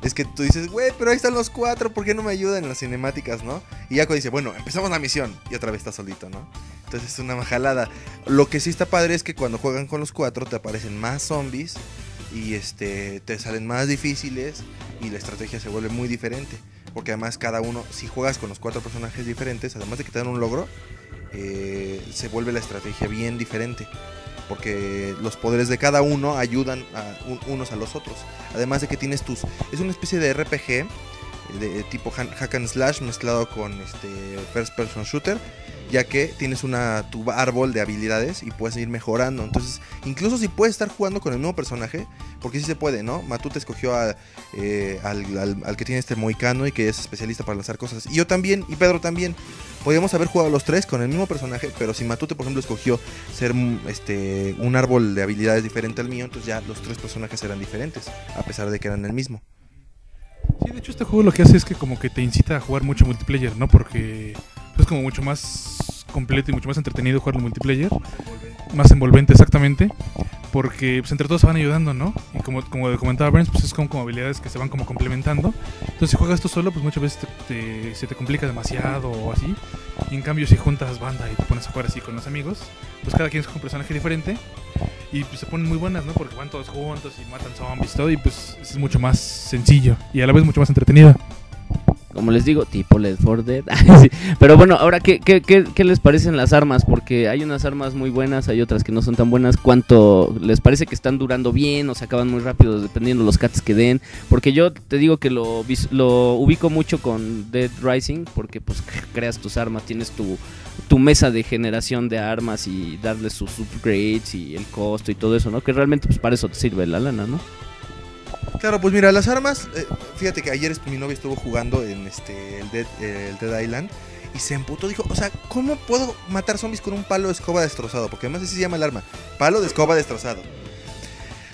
Speaker 3: Es que tú dices, güey, pero ahí están los cuatro, ¿por qué no me ayudan en las cinemáticas, no? Y Jaco dice, bueno, empezamos la misión. Y otra vez estás solito, ¿no? Entonces es una majalada. Lo que sí está padre es que cuando juegan con los cuatro te aparecen más zombies. Y este, te salen más difíciles y la estrategia se vuelve muy diferente. Porque además cada uno, si juegas con los cuatro personajes diferentes, además de que te dan un logro, eh, se vuelve la estrategia bien diferente. Porque los poderes de cada uno ayudan a un- unos a los otros. Además de que tienes tus... Es una especie de RPG eh, de tipo hack and slash mezclado con este first person shooter ya que tienes una tu árbol de habilidades y puedes ir mejorando. Entonces, incluso si puedes estar jugando con el mismo personaje, porque sí se puede, ¿no? Matute escogió eh, al, al- al que tiene este moicano y que es especialista para lanzar cosas. Y yo también, y Pedro también. Podríamos haber jugado los tres con el mismo personaje, pero si Matute, por ejemplo, escogió ser mm, este, un árbol de habilidades diferente al mío, entonces ya los tres personajes eran diferentes, a pesar de que eran el mismo.
Speaker 2: Sí, de hecho este juego lo que hace es que como que te incita a jugar mucho multiplayer, ¿no? Porque es como mucho más completo y mucho más entretenido jugarlo multiplayer. Más envolvente, exactamente. Porque pues, entre todos se van ayudando, ¿no? Y como, como comentaba Burns, pues es como, habilidades que se van como complementando. Entonces si juegas tú solo, pues muchas veces se te complica demasiado o así. Y en cambio si juntas banda y te pones a jugar así con los amigos, pues cada quien es un personaje diferente. Y pues se ponen muy buenas, ¿no? Porque van todos juntos y matan zombies y todo. Y pues es mucho más sencillo y a la vez mucho más entretenido.
Speaker 4: Como les digo, tipo Left 4 Dead. (laughs) Pero bueno, ahora, ¿qué, qué, qué, qué les parecen las armas? Porque hay unas armas muy buenas, hay otras que no son tan buenas. ¿Cuánto les parece que están durando bien o se acaban muy rápido dependiendo los cats que den? Porque yo te digo que lo, lo ubico mucho con Dead Rising, porque pues creas tus armas, tienes tu, tu mesa de generación de armas y darles sus upgrades y el costo y todo eso, ¿no? Que realmente pues para eso te sirve la lana, ¿no?
Speaker 3: Claro, pues mira, las armas, eh, fíjate que ayer est- mi novia estuvo jugando en este el Dead, Island y se emputó, dijo, o sea, ¿cómo puedo matar zombies con un palo de escoba destrozado? Porque además así se llama el arma, palo de escoba destrozado.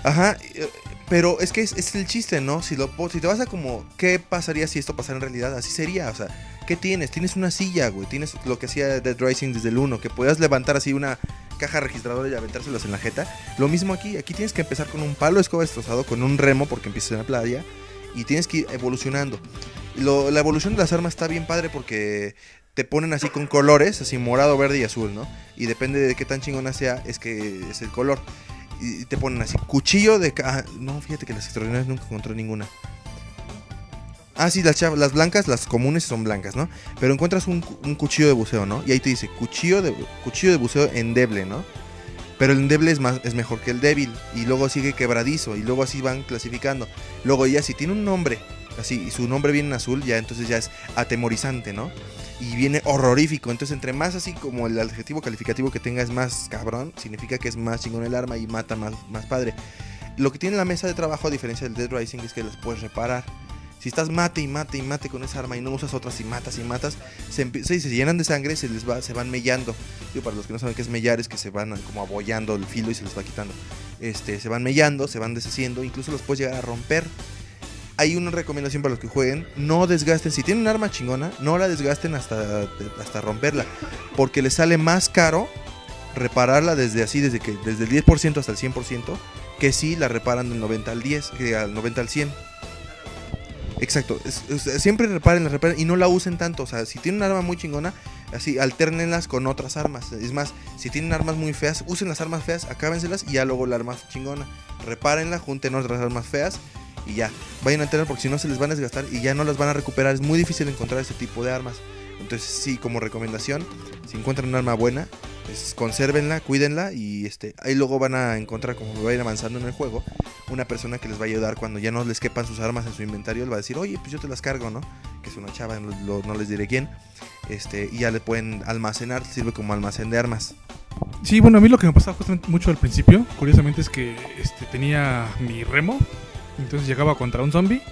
Speaker 3: Ajá, eh, pero es que es, es el chiste, ¿no? Si, lo, si te vas a como, ¿qué pasaría si esto pasara en realidad? Así sería, o sea, ¿qué tienes? Tienes una silla, güey, tienes lo que hacía Dead Rising desde el 1, que podías levantar así una caja registradora y aventárselos en la jeta. Lo mismo aquí, aquí tienes que empezar con un palo escoba destrozado, con un remo porque empiezas en la playa y tienes que ir evolucionando. La evolución de las armas está bien padre porque te ponen así con colores, así morado, verde y azul, ¿no? Y depende de qué tan chingona sea, es que es el color. Y te ponen así, cuchillo de... ah, no, fíjate que las extraordinarias nunca encontré ninguna. Ah, sí, las, las blancas, las comunes son blancas, ¿no? Pero encuentras un, cu- un cuchillo de buceo, ¿no? Y ahí te dice, cuchillo de, cuchillo de buceo endeble, ¿no? Pero el endeble es, más, es mejor que el débil. Y luego sigue quebradizo. Y luego así van clasificando. Luego ya si tiene un nombre, así, y su nombre viene en azul, ya entonces ya es atemorizante, ¿no? Y viene horrorífico. Entonces, entre más así como el adjetivo calificativo que tenga es más cabrón, significa que es más chingón el arma y mata más, más padre. Lo que tiene la mesa de trabajo, a diferencia del Dead Rising, es que las puedes reparar. Si estás mate y mate y mate con esa arma y no usas otras y matas y matas, se, sí, se llenan de sangre, se les va, se van mellando. Digo, para los que no saben qué es mellar, es que se van como abollando el filo y se les va quitando. Este, se van mellando, se van deshaciendo, incluso los puedes llegar a romper. Hay una recomendación para los que jueguen, no desgasten, si tienen un arma chingona, no la desgasten hasta, hasta romperla, porque les sale más caro repararla desde así, desde que desde el 10% hasta el 100%, que si la reparan del 90 al 10, que al 90 al 100. Exacto, siempre reparen, reparen y no la usen tanto. O sea, si tienen un arma muy chingona, así, alternenlas con otras armas. Es más, si tienen armas muy feas, usen las armas feas, acábenselas y ya luego la arma chingona. Repárenla, junten otras armas feas y ya. Vayan a alternar porque si no se les van a desgastar y ya no las van a recuperar. Es muy difícil encontrar ese tipo de armas. Entonces, sí, como recomendación, si encuentran un arma buena, pues consérvenla, cuídenla y este, ahí luego van a encontrar, como vayan avanzando en el juego, una persona que les va a ayudar cuando ya no les quepan sus armas en su inventario, les va a decir, oye, pues yo te las cargo, ¿no? Que es una chava, no les diré quién. Este, y ya le pueden almacenar, sirve como almacén de armas.
Speaker 2: Sí, bueno, a mí lo que me pasaba justamente mucho al principio, curiosamente, es que este, tenía mi remo. Entonces llegaba contra un zombie,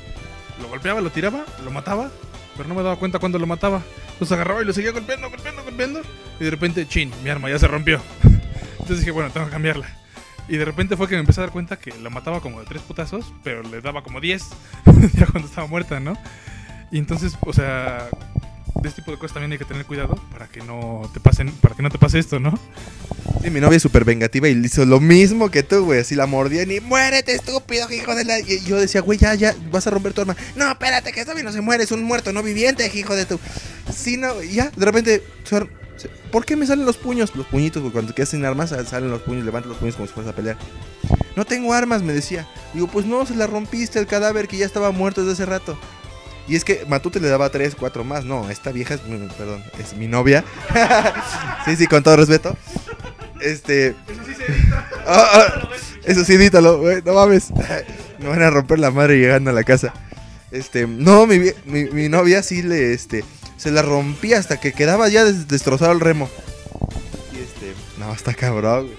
Speaker 2: lo golpeaba, lo tiraba, lo mataba, pero no me daba cuenta cuando lo mataba. Entonces agarraba y lo seguía golpeando, golpeando, golpeando. Y de repente, chin, mi arma ya se rompió. (laughs) Entonces dije, bueno, tengo que cambiarla. Y de repente fue que me empecé a dar cuenta que la mataba como de tres putazos, pero le daba como 10 (laughs) ya cuando estaba muerta, ¿no? Y entonces, o sea, de este tipo de cosas también hay que tener cuidado para que no te pasen, para que no te pase esto, ¿no?
Speaker 3: Sí, mi novia es súper vengativa y le hizo lo mismo que tú, güey. Así la mordían y muérete, estúpido, hijo de la. Y yo decía, güey, ya, ya, vas a romper tu arma. No, espérate, que todavía no se muere, es un muerto no viviente, hijo de tu. Sí, no, ya, de repente, ¿por qué me salen los puños? Los puñitos, güey, cuando quedas sin armas, sal- salen los puños, levanta los puños como si fueras a pelear. No tengo armas, me decía. Digo, pues no, se la rompiste el cadáver que ya estaba muerto desde hace rato. Y es que Matute le daba tres, cuatro más. No, esta vieja es, mi- perdón, es mi novia. (laughs) sí, sí, con todo respeto. Este. (laughs) Ah, ah, eso sí, edítalo, güey, no mames. (laughs) Me van a romper la madre llegando a la casa. Este, no, mi, mi, mi novia sí le, este, se la rompía hasta que quedaba ya des- destrozado el remo. Y este, no, está cabrón, güey.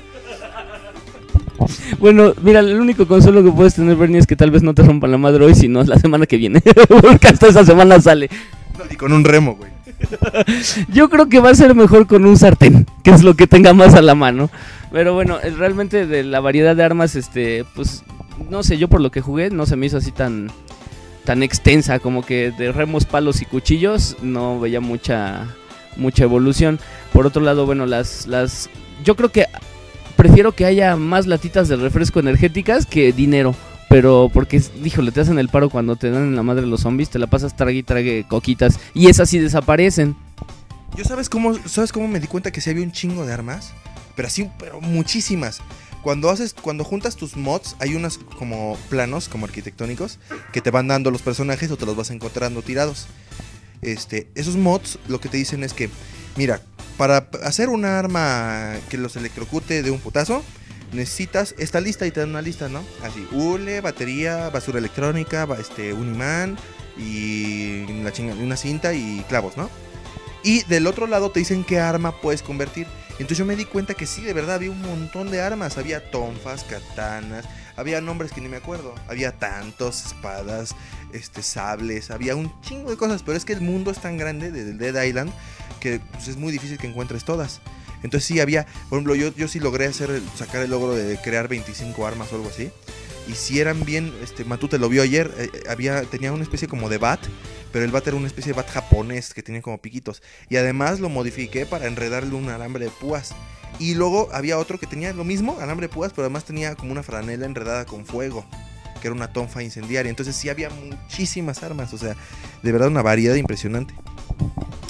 Speaker 4: Bueno, mira, el único consuelo que puedes tener, Bernie, es que tal vez no te rompan la madre hoy, sino la semana que viene. (laughs) Porque hasta esa semana sale.
Speaker 3: No, y con un remo, güey. (laughs)
Speaker 4: Yo creo que va a ser mejor con un sartén, que es lo que tenga más a la mano. Pero bueno, realmente de la variedad de armas, este, pues, no sé, yo por lo que jugué no se me hizo así tan, tan extensa, como que de remos, palos y cuchillos no veía mucha, mucha evolución. Por otro lado, bueno, las, las, yo creo que prefiero que haya más latitas de refresco energéticas que dinero. Pero porque, híjole, te hacen el paro cuando te dan en la madre los zombies, te la pasas trague y coquitas y esas sí desaparecen.
Speaker 3: Yo sabes cómo, sabes cómo me di cuenta que sí había un chingo de armas, pero así, pero muchísimas. Cuando haces, cuando juntas tus mods, hay unos como planos, como arquitectónicos, que te van dando los personajes o te los vas encontrando tirados. Este, esos mods lo que te dicen es que, mira, para hacer una arma que los electrocute de un putazo, necesitas esta lista y te dan una lista, ¿no? Así, hule, batería, basura electrónica, este, un imán y la chinga- una cinta y clavos, ¿no? Y del otro lado te dicen qué arma puedes convertir. Entonces yo me di cuenta que sí, de verdad había un montón de armas. Había tonfas, katanas, había nombres que ni me acuerdo. Había tantos, espadas, este, sables, había un chingo de cosas. Pero es que el mundo es tan grande de, de Dead Island que pues, es muy difícil que encuentres todas. Entonces sí había, por ejemplo, yo, yo sí logré hacer sacar el logro de crear 25 armas o algo así. Y si eran bien, este, Matute lo vio ayer, eh, eh, había, tenía una especie como de bat pero el bat era una especie de bat japonés que tenía como piquitos. Y además lo modifiqué para enredarle un alambre de púas. Y luego había otro que tenía lo mismo, alambre de púas, pero además tenía como una franela enredada con fuego, que era una tonfa incendiaria. Entonces sí había muchísimas armas, o sea, de verdad una variedad impresionante.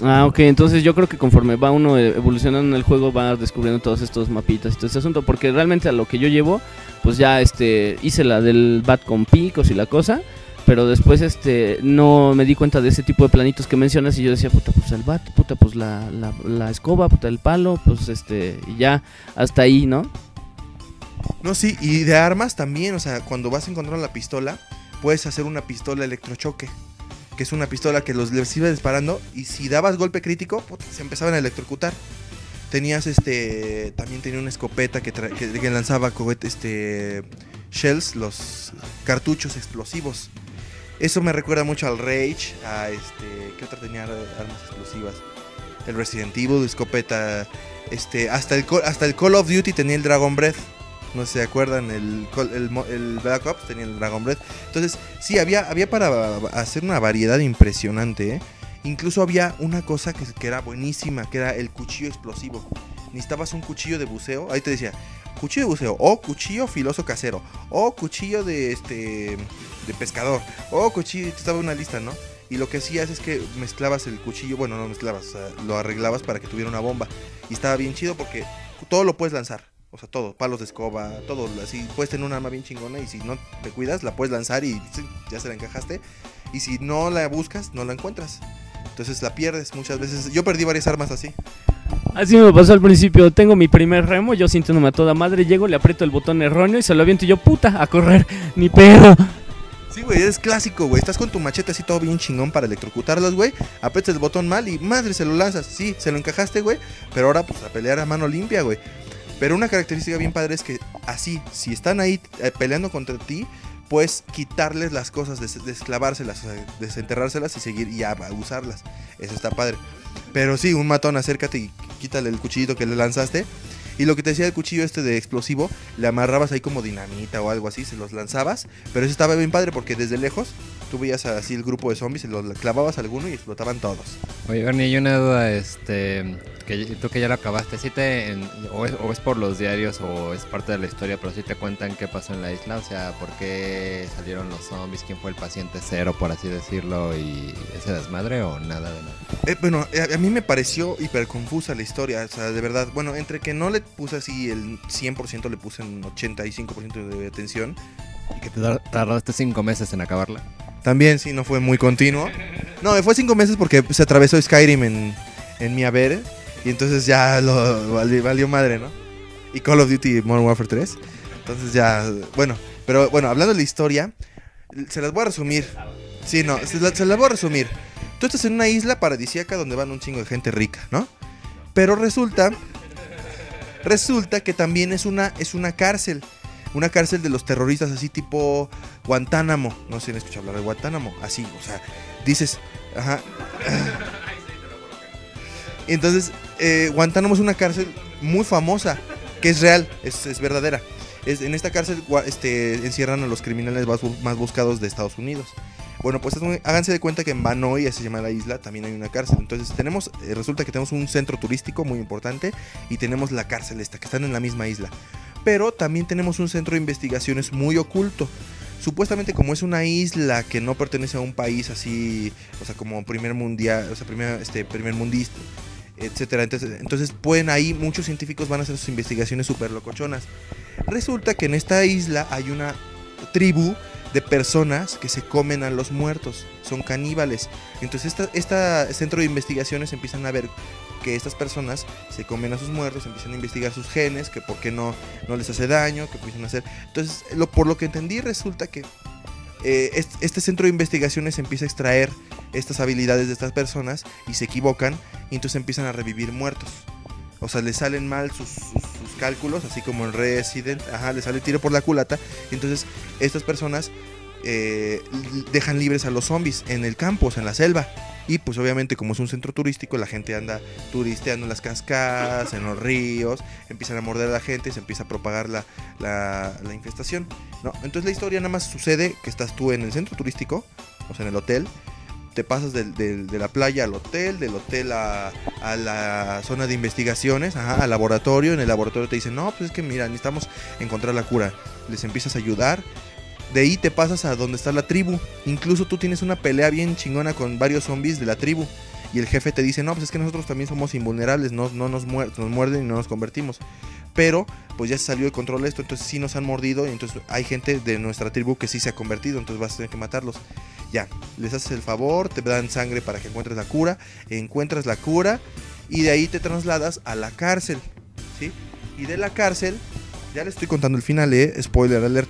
Speaker 4: Ah, ok, entonces yo creo que conforme va uno e- evolucionando en el juego va descubriendo todos estos mapitas y todo este asunto, porque realmente a lo que yo llevo, pues ya este hice la del bat con picos y la cosa, pero después este no me di cuenta de ese tipo de planitos que mencionas y yo decía, puta, pues el bat, puta, pues la, la, la escoba, puta, el palo, pues este, y ya hasta ahí, ¿no?
Speaker 3: No, sí, y de armas también, o sea, cuando vas a encontrar la pistola, puedes hacer una pistola electrochoque, que es una pistola que los les iba disparando y si dabas golpe crítico, se empezaban a electrocutar. Tenías este, también tenía una escopeta que, que, que lanzaba cohetes, este, shells, los cartuchos explosivos. Eso me recuerda mucho al Rage, a este, ¿qué otra tenía armas explosivas? El Resident Evil, escopeta, este, hasta el, hasta el Call of Duty tenía el Dragon Breath. No se acuerdan, el, el, Black Ops tenía el Dragon Breath. Entonces, sí, había, había para hacer una variedad impresionante. ¿eh? Incluso había una cosa que, que era buenísima, que era el cuchillo explosivo. Necesitabas un cuchillo de buceo. Ahí te decía, cuchillo de buceo, o cuchillo filoso casero, o cuchillo de este de pescador, o cuchillo, estaba una lista, ¿no? Y lo que hacías es que mezclabas el cuchillo, bueno, no mezclabas, lo arreglabas para que tuviera una bomba. Y estaba bien chido porque todo lo puedes lanzar. O sea, todo, palos de escoba, todo así. Puedes tener un arma bien chingona y si no te cuidas, la puedes lanzar y ya se la encajaste. Y si no la buscas, no la encuentras. Entonces la pierdes muchas veces. Yo perdí varias armas así.
Speaker 4: Así me pasó al principio, tengo mi primer remo, yo sintiéndome a toda madre, llego, le aprieto el botón erróneo y se lo aviento y yo, puta, a correr, ni pedo.
Speaker 3: Sí, güey, es clásico, güey. Estás con tu machete así todo bien chingón para electrocutarlos, güey. Aprietas el botón mal y madre, se lo lanzas. Sí, se lo encajaste, güey. Pero ahora, pues a pelear a mano limpia, güey. Pero una característica bien padre es que así, si están ahí eh, peleando contra ti, puedes quitarles las cosas, des- desclavárselas, desenterrárselas y seguir y a- a usarlas. Eso está padre. Pero sí, un matón, acércate y quítale el cuchillito que le lanzaste. Y lo que te decía el cuchillo este de explosivo, le amarrabas ahí como dinamita o algo así, se los lanzabas. Pero eso estaba bien padre porque desde lejos tú veías así el grupo de zombies, se los clavabas a alguno y explotaban todos.
Speaker 1: Oye, Bernie, hay una duda, este, que tú que ya lo acabaste, ¿sí te, en- o, es, o es por los diarios o es parte de la historia, pero sí te cuentan qué pasó en la isla? O sea, ¿por qué salieron los zombies? ¿Quién fue el paciente cero, por así decirlo? ¿Y ese desmadre o nada de nada?
Speaker 3: Eh, bueno, eh, a mí me pareció hiper confusa la historia, o sea, de verdad. Bueno, entre que no le puse así el 100%, le puse un 85% de atención.
Speaker 1: ¿Y que te tar- tardaste cinco meses en acabarla?
Speaker 3: También, sí, no fue muy continuo. No, fue cinco meses porque se atravesó Skyrim en, en mi haber. Y entonces ya lo valió, madre, ¿no? Y Call of Duty Modern Warfare 3. Entonces ya, bueno, pero bueno, hablando de la historia, se las voy a resumir. Sí, no, se las voy a resumir. Tú estás en una isla paradisíaca donde van un chingo de gente rica, ¿no? Pero resulta, resulta que también es una, es una cárcel. Una cárcel de los terroristas así tipo Guantánamo. No sé si han escuchado hablar de Guantánamo. Así, o sea, dices, ajá. (clears throat) Entonces, eh, Guantánamo es una cárcel muy famosa, que es real, es, es verdadera. Es, en esta cárcel este, encierran a los criminales más, más buscados de Estados Unidos. Bueno, pues es- háganse de cuenta que en Banoy, así se llama la isla, también hay una cárcel. Entonces tenemos, eh, resulta que tenemos un centro turístico muy importante y tenemos la cárcel esta, que están en la misma isla. Pero también tenemos un centro de investigaciones muy oculto. Supuestamente como es una isla que no pertenece a un país así, o sea, como primer mundial, o sea, primer, este, primer mundista, etcétera. Entonces, entonces pueden ahí, muchos científicos van a hacer sus investigaciones súper locochonas. Resulta que en esta isla hay una tribu de personas que se comen a los muertos, son caníbales. Entonces esta, esta centro de investigaciones empiezan a ver que estas personas se comen a sus muertos, empiezan a investigar sus genes, que por qué no, no les hace daño, que empiezan a hacer... Entonces, por lo que entendí, resulta que eh, est- este centro de investigaciones empieza a extraer estas habilidades de estas personas y se equivocan y entonces empiezan a revivir muertos. O sea, le salen mal sus, cálculos, así como en Resident, ajá, le sale tiro por la culata. y entonces, estas personas eh, dejan libres a los zombies en el campo, o sea, en la selva. Y pues obviamente como es un centro turístico, la gente anda turisteando en las cascadas, en los ríos, empiezan a morder a la gente se empieza a propagar la, la, la infestación. ¿no? Entonces la historia nada más sucede que estás tú en el centro turístico, o sea, en el hotel, te pasas del- de la playa al hotel, del hotel a, a la zona de investigaciones, ajá, al laboratorio. En el laboratorio te dicen, no, pues es que mira, necesitamos encontrar la cura. Les empiezas a ayudar. De ahí te pasas a donde está la tribu. Incluso tú tienes una pelea bien chingona con varios zombies de la tribu. Y el jefe te dice, no, pues es que nosotros también somos invulnerables, no, no nos, muer- nos muerden y no nos convertimos. Pero pues ya se salió de control esto, entonces sí nos han mordido y entonces hay gente de nuestra tribu que sí se ha convertido, entonces vas a tener que matarlos. Ya, les haces el favor, te dan sangre para que encuentres la cura, encuentras la cura y de ahí te trasladas a la cárcel, ¿sí? Y de la cárcel, ya le estoy contando el final, ¿eh? Spoiler alert.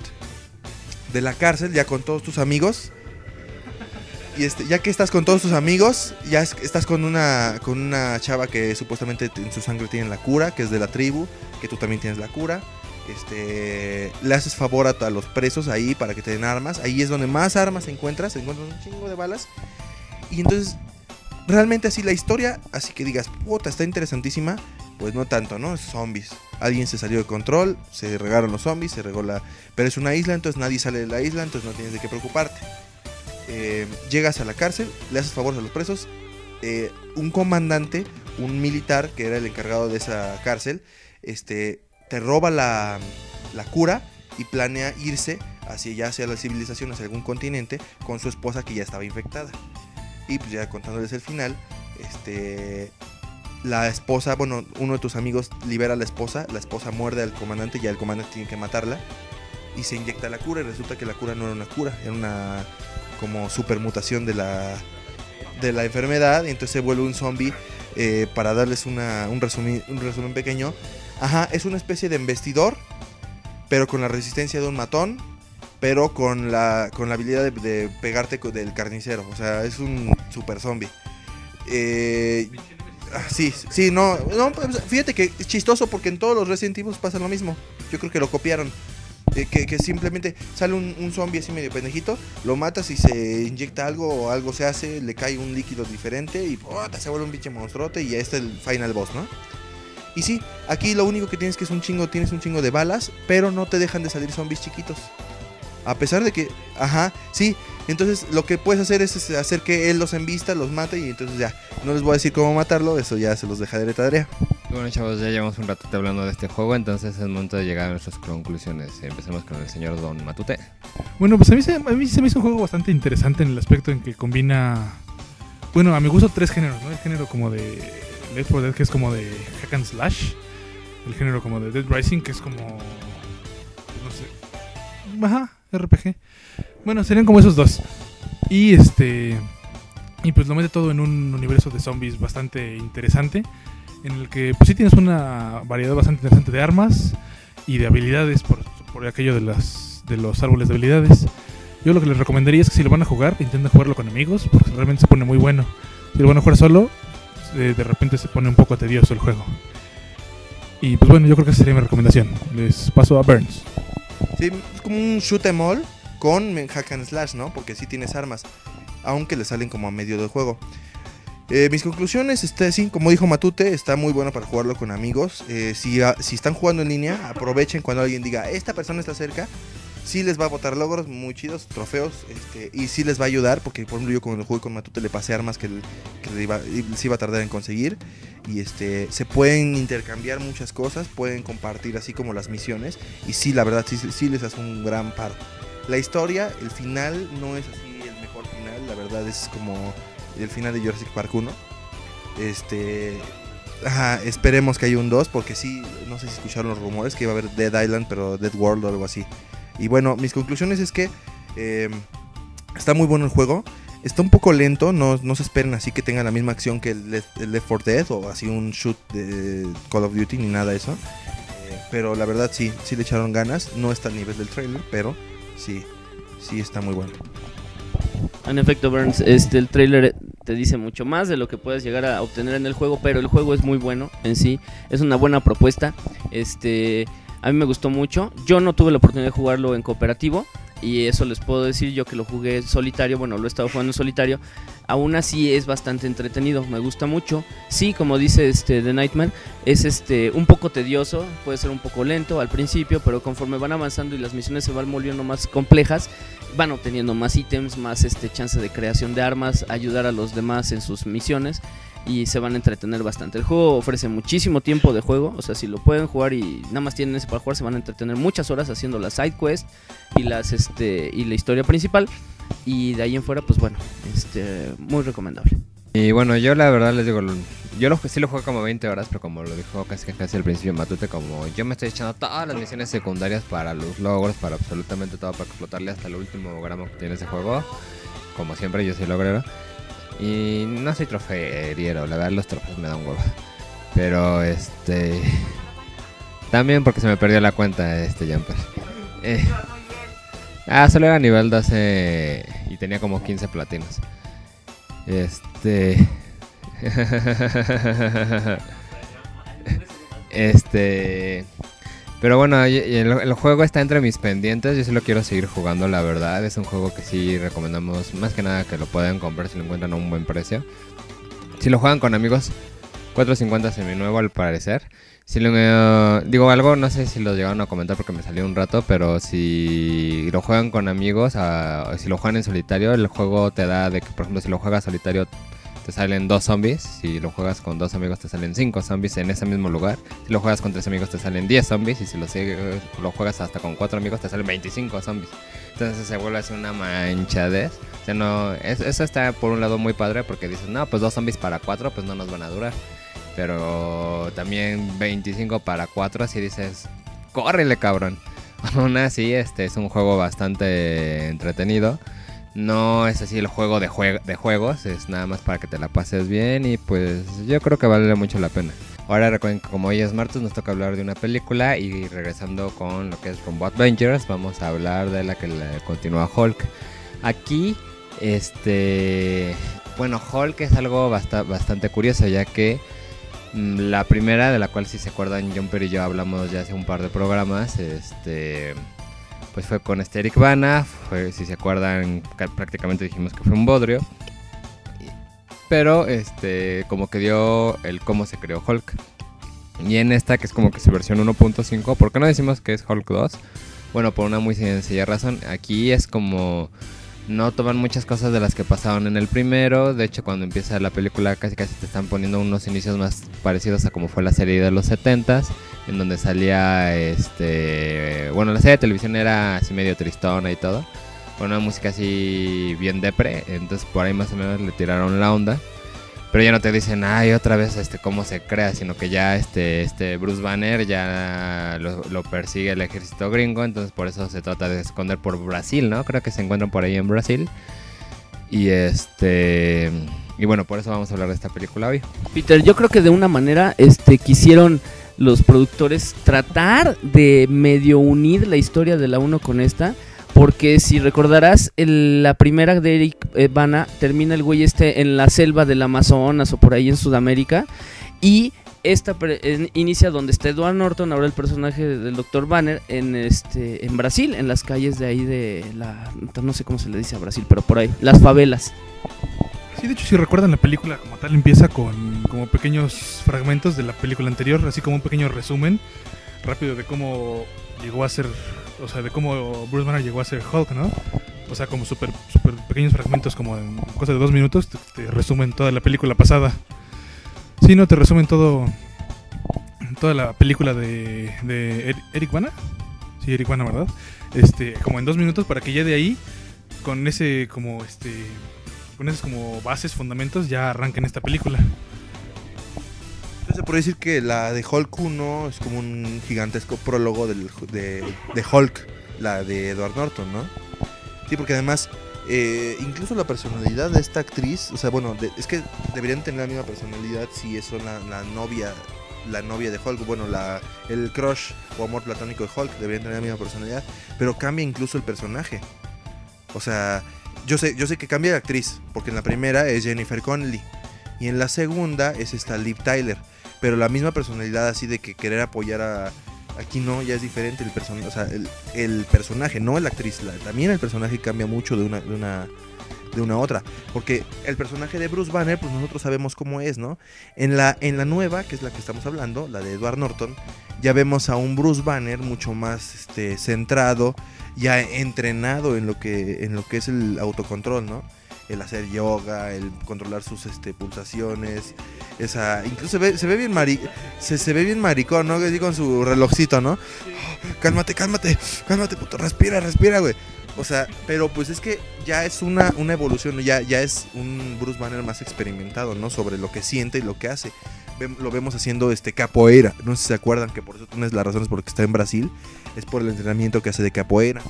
Speaker 3: De la cárcel, ya con todos tus amigos, y este, ya que estás con todos tus amigos, ya es- estás con una, con una chava que supuestamente en su sangre tiene la cura, que es de la tribu, que tú también tienes la cura. Este, le haces favor a, los presos ahí para que te den armas. Ahí es donde más armas encuentras, encuentras un chingo de balas. Y entonces, realmente así la historia, así que digas, puta, está interesantísima. Pues no tanto, ¿no? Zombies. Alguien se salió de control, se regaron los zombies, se regó la... Pero es una isla, entonces nadie sale de la isla, entonces no tienes de qué preocuparte. Eh, llegas a la cárcel, le haces favores a los presos. eh, un comandante, un militar que era el encargado de esa cárcel, este, te roba la, la cura y planea irse hacia ya hacia la civilización, hacia algún continente, con su esposa que ya estaba infectada. Y pues ya contándoles el final, este, la esposa, bueno, uno de tus amigos libera a la esposa, la esposa muerde al comandante y el comandante tiene que matarla. Y se inyecta la cura y resulta que la cura no era una cura, era una como supermutación de la, de la enfermedad. Y entonces se vuelve un zombie. eh, para darles una, un, resumi- un resumen pequeño. Ajá, es una especie de embestidor, pero con la resistencia de un matón, pero con la, con la habilidad de, pegarte del carnicero. O sea, es un super zombie. Eh, ah, sí, sí, no, no, pues, fíjate que es chistoso porque en todos los Resident Evil pasa lo mismo. Yo creo que lo copiaron. Eh, que, simplemente sale un, zombie así medio pendejito, lo matas y se inyecta algo o algo se hace, le cae un líquido diferente y se vuelve un pinche monstruote y ya está el final boss, ¿no? Y sí, aquí lo único que tienes que es un chingo, tienes un chingo de balas, pero no te dejan de salir zombies chiquitos. A pesar de que, ajá, sí, entonces lo que puedes hacer es, hacer que él los embista, los mate y entonces ya, no les voy a decir cómo matarlo, eso ya se los dejaré de tarea.
Speaker 1: Bueno, chavos, ya llevamos un rato hablando de este juego, entonces es momento de llegar a nuestras conclusiones. Empecemos con el señor Don Matute.
Speaker 2: Bueno, pues a mí, se, a mí se me hizo un juego bastante interesante en el aspecto en que combina, bueno, a mi gusto tres géneros, ¿no? El género como de Left 4 Dead, que es como de hack and slash. El género como de Dead Rising, que es como, no sé, ajá, RPG. Bueno, serían como esos dos. Y este, y pues lo mete todo en un universo de zombies bastante interesante, en el que pues sí tienes una variedad bastante interesante de armas y de habilidades por, por aquello de las de los árboles de habilidades. Yo lo que les recomendaría es que si lo van a jugar, intenten jugarlo con amigos, porque realmente se pone muy bueno. Si lo van a jugar solo, eh, de repente se pone un poco tedioso el juego. Y pues bueno, yo creo que esa sería mi recomendación. Les paso a Burns.
Speaker 3: Sí, es como un shoot em all con hack and slash, ¿no? Porque sí tienes armas, aunque le salen como a medio del juego. Eh, mis conclusiones, este, sí, como dijo Matute, está muy bueno para jugarlo con amigos. Eh, si, a- si están jugando en línea, aprovechen cuando alguien diga, esta persona está cerca. Sí les va a botar logros muy chidos, trofeos, este, y sí les va a ayudar, porque por ejemplo yo cuando jugué con Matute le pasé armas que, que iba, se iba a tardar en conseguir. Y este, se pueden intercambiar muchas cosas, pueden compartir así como las misiones. Y sí, la verdad, sí, sí les hace un gran paro. La historia, el final no es así el mejor final, la verdad es como el final de Jurassic Park 1. Este, ajá, esperemos que haya un 2 porque sí, no sé si escucharon los rumores que iba a haber Dead Island, pero Dead World o algo así. Y bueno, mis conclusiones es que eh, está muy bueno el juego. Está un poco lento, no, no se esperen así que tenga la misma acción que el Left, el Left 4 Dead o así un shoot de Call of Duty ni nada de eso. Eh, pero la verdad sí, sí le echaron ganas. No está al nivel del trailer, pero sí, sí está muy bueno.
Speaker 4: En efecto, Burns, este, el trailer te dice mucho más de lo que puedes llegar a obtener en el juego, pero el juego es muy bueno en sí, es una buena propuesta. Este, a mí me gustó mucho. Yo no tuve la oportunidad de jugarlo en cooperativo y eso les puedo decir yo que lo jugué solitario, bueno, lo he estado jugando solitario. Aún así es bastante entretenido, me gusta mucho. Sí, como dice este The Nightman, es este un poco tedioso, puede ser un poco lento al principio, pero conforme van avanzando y las misiones se van volviendo más complejas, van obteniendo más ítems, más este chance de creación de armas, ayudar a los demás en sus misiones y se van a entretener bastante. El juego ofrece muchísimo tiempo de juego, o sea, si lo pueden jugar y nada más tienen ese para jugar, se van a entretener muchas horas haciendo las side quests y las este y la historia principal y de ahí en fuera pues bueno, este muy recomendable.
Speaker 1: Y bueno, yo la verdad les digo, yo lo, sí lo juego como 20 horas, pero como lo dijo casi casi al principio Matute, como yo me estoy echando todas las misiones secundarias para los logros, para absolutamente todo, para explotarle hasta el último gramo que tiene ese juego. Como siempre, yo soy logrero. Y no soy trofeeriero, la verdad los trofeos me dan hueva. Pero este... También porque se me perdió la cuenta este Jumper. Eh, ah, solo era nivel 12 y tenía como 15 platinos. Este. Este. Pero bueno, el, juego está entre mis pendientes. Yo sí lo quiero seguir jugando, la verdad. Es un juego que sí recomendamos más que nada que lo puedan comprar si lo encuentran a un buen precio. Si lo juegan con amigos, 4.50 seminuevo al parecer. Si lo, digo algo, no sé si lo llegaron a comentar porque me salió un rato, pero si lo juegan con amigos, si lo juegan en solitario, el juego te da de que, por ejemplo, si lo juegas solitario te salen dos zombies, si lo juegas con dos amigos te salen cinco zombies en ese mismo lugar, si lo juegas con tres amigos te salen 10 zombies y si lo, sigue- lo juegas hasta con cuatro amigos te salen 25 zombies. Entonces se vuelve así una manchadez. O sea, no, es- eso está por un lado muy padre porque dices, no, pues dos zombies para cuatro pues no nos van a durar. Pero también 25 para 4 así dices, córrele cabrón. (laughs) Aún así, este es un juego bastante entretenido. No es así el juego de, jue- de juegos, es nada más para que te la pases bien y pues yo creo que vale mucho la pena. Ahora recuerden que como hoy es martes nos toca hablar de una película y regresando con lo que es Rumbo Adventures vamos a hablar de la que continúa Hulk. Aquí, este, bueno, Hulk es algo basta- bastante curioso ya que Mm, La primera, de la cual si se acuerdan, Jumper y yo hablamos ya hace un par de programas, este, pues fue con este Eric Bana, si se acuerdan, ca- prácticamente dijimos que fue un bodrio, pero este, como que dio el cómo se creó Hulk. Y en esta, que es como que su versión 1.5, ¿por qué no decimos que es Hulk 2? Bueno, por una muy sencilla razón, aquí es como no toman muchas cosas de las que pasaron en el primero. De hecho, cuando empieza la película casi casi te están poniendo unos inicios más parecidos a como fue la serie de los 70s, en donde salía este, bueno, la serie de televisión era así medio tristona y todo. Con una música así bien depre, entonces por ahí más o menos le tiraron la onda. Pero ya no te dicen, ay, otra vez este cómo se crea, sino que ya este, este Bruce Banner ya lo, persigue el ejército gringo, entonces por eso se trata de esconder por Brasil, ¿no? Creo que se encuentran por ahí en Brasil. Y este y bueno, por eso vamos a hablar de esta película hoy.
Speaker 4: Peter, yo creo que de una manera este quisieron los productores tratar de medio unir la historia de la 1 con esta. Porque si recordarás, el- la primera de Eric Bana termina el güey este en la selva del Amazonas o por ahí en Sudamérica. Y esta pre- inicia donde está Edward Norton, ahora el personaje del Dr. Banner, en este en Brasil, en las calles de ahí de la. No sé cómo se le dice a Brasil, pero por ahí, las favelas.
Speaker 2: Sí, de hecho, si recuerdan la película como tal, empieza con como pequeños fragmentos de la película anterior, así como un pequeño resumen rápido de cómo llegó a ser, o sea, de cómo Bruce Banner llegó a ser Hulk, ¿no? O sea, como súper super pequeños fragmentos, como en cosa de dos minutos, te, resumen toda la película pasada. Sí, no, te resumen todo, toda la película de, de Eri- Eric Bana. Sí, Eric Bana, ¿verdad? Este, como en dos minutos para que ya de ahí, con ese como este con esos como bases, fundamentos, ya arranquen esta película.
Speaker 3: Entonces se decir que la de Hulk 1 es como un gigantesco prólogo del- de, de Hulk, la de Edward Norton, ¿no? Sí, porque además, eh, incluso la personalidad de esta actriz, o sea, bueno, es que deberían tener la misma personalidad si son la, la novia, la novia de Hulk, bueno, la, el crush o amor platónico de Hulk, deberían tener la misma personalidad, pero cambia incluso el personaje. O sea, yo sé, yo sé que cambia de actriz, porque en la primera es Jennifer Connelly y en la segunda es esta Liv Tyler, pero la misma personalidad así de que querer apoyar a aquí no, ya es diferente el personaje, o sea, el, personaje, no la actriz, también el personaje cambia mucho de una de una de una a otra. Porque el personaje de Bruce Banner, pues nosotros sabemos cómo es, ¿no? En la, en la nueva, que es la que estamos hablando, la de Edward Norton, ya vemos a un Bruce Banner mucho más este, centrado, ya entrenado en lo, que, en lo que es el autocontrol, ¿no? El hacer yoga, el controlar sus este, pulsaciones, esa, incluso se ve, se ve bien mari, se, se ve bien maricón, ¿no? Así con su relojcito, ¿no? cálmate, cálmate, cálmate, puto, respira, respira, güey. O sea, pero pues es que ya es una, una evolución, ya, ya es un Bruce Banner más experimentado, ¿no? Sobre lo que siente y lo que hace. Lo vemos haciendo este capoeira. No sé si se acuerdan que por eso de las razones por las que está en Brasil es por el entrenamiento que hace de capoeira.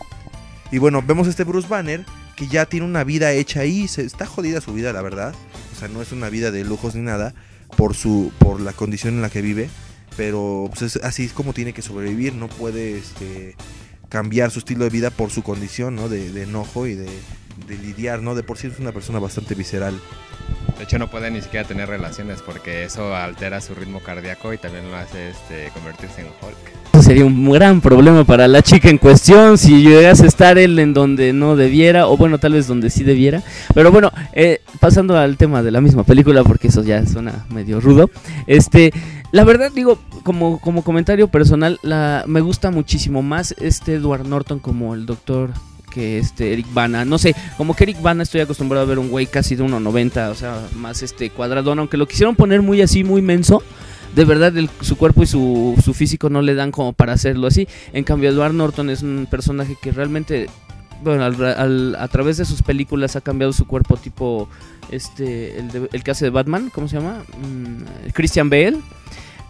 Speaker 3: Y bueno, vemos este Bruce Banner que ya tiene una vida hecha ahí. Se, está jodida su vida, la verdad. O sea, no es una vida de lujos ni nada por, su, por la condición en la que vive. Pero pues, es, así es como tiene que sobrevivir. No puede este, cambiar su estilo de vida por su condición, ¿no? De, de enojo y de, de lidiar, ¿no? De por sí es una persona bastante visceral.
Speaker 1: De hecho, no puede ni siquiera tener relaciones porque eso altera su ritmo cardíaco y también lo hace este, convertirse en Hulk.
Speaker 4: Eso sería un gran problema para la chica en cuestión si llegase a estar él en donde no debiera, o bueno, tal vez donde sí debiera. Pero bueno, eh, pasando al tema de la misma película, porque eso ya suena medio rudo. Este, la verdad, digo, como, como comentario personal, la, me gusta muchísimo más este Edward Norton como el doctor que este Eric Bana. No sé, como que Eric Bana estoy acostumbrado a ver un güey casi de 1.90, o sea, más este cuadradón, aunque lo quisieron poner muy así, muy menso. De verdad, su cuerpo y su, su físico no le dan como para hacerlo así. En cambio, Edward Norton es un personaje que realmente, bueno, a través de sus películas ha cambiado su cuerpo tipo, este, el, de- el que hace de Batman, ¿cómo se llama? Mm, Christian Bale.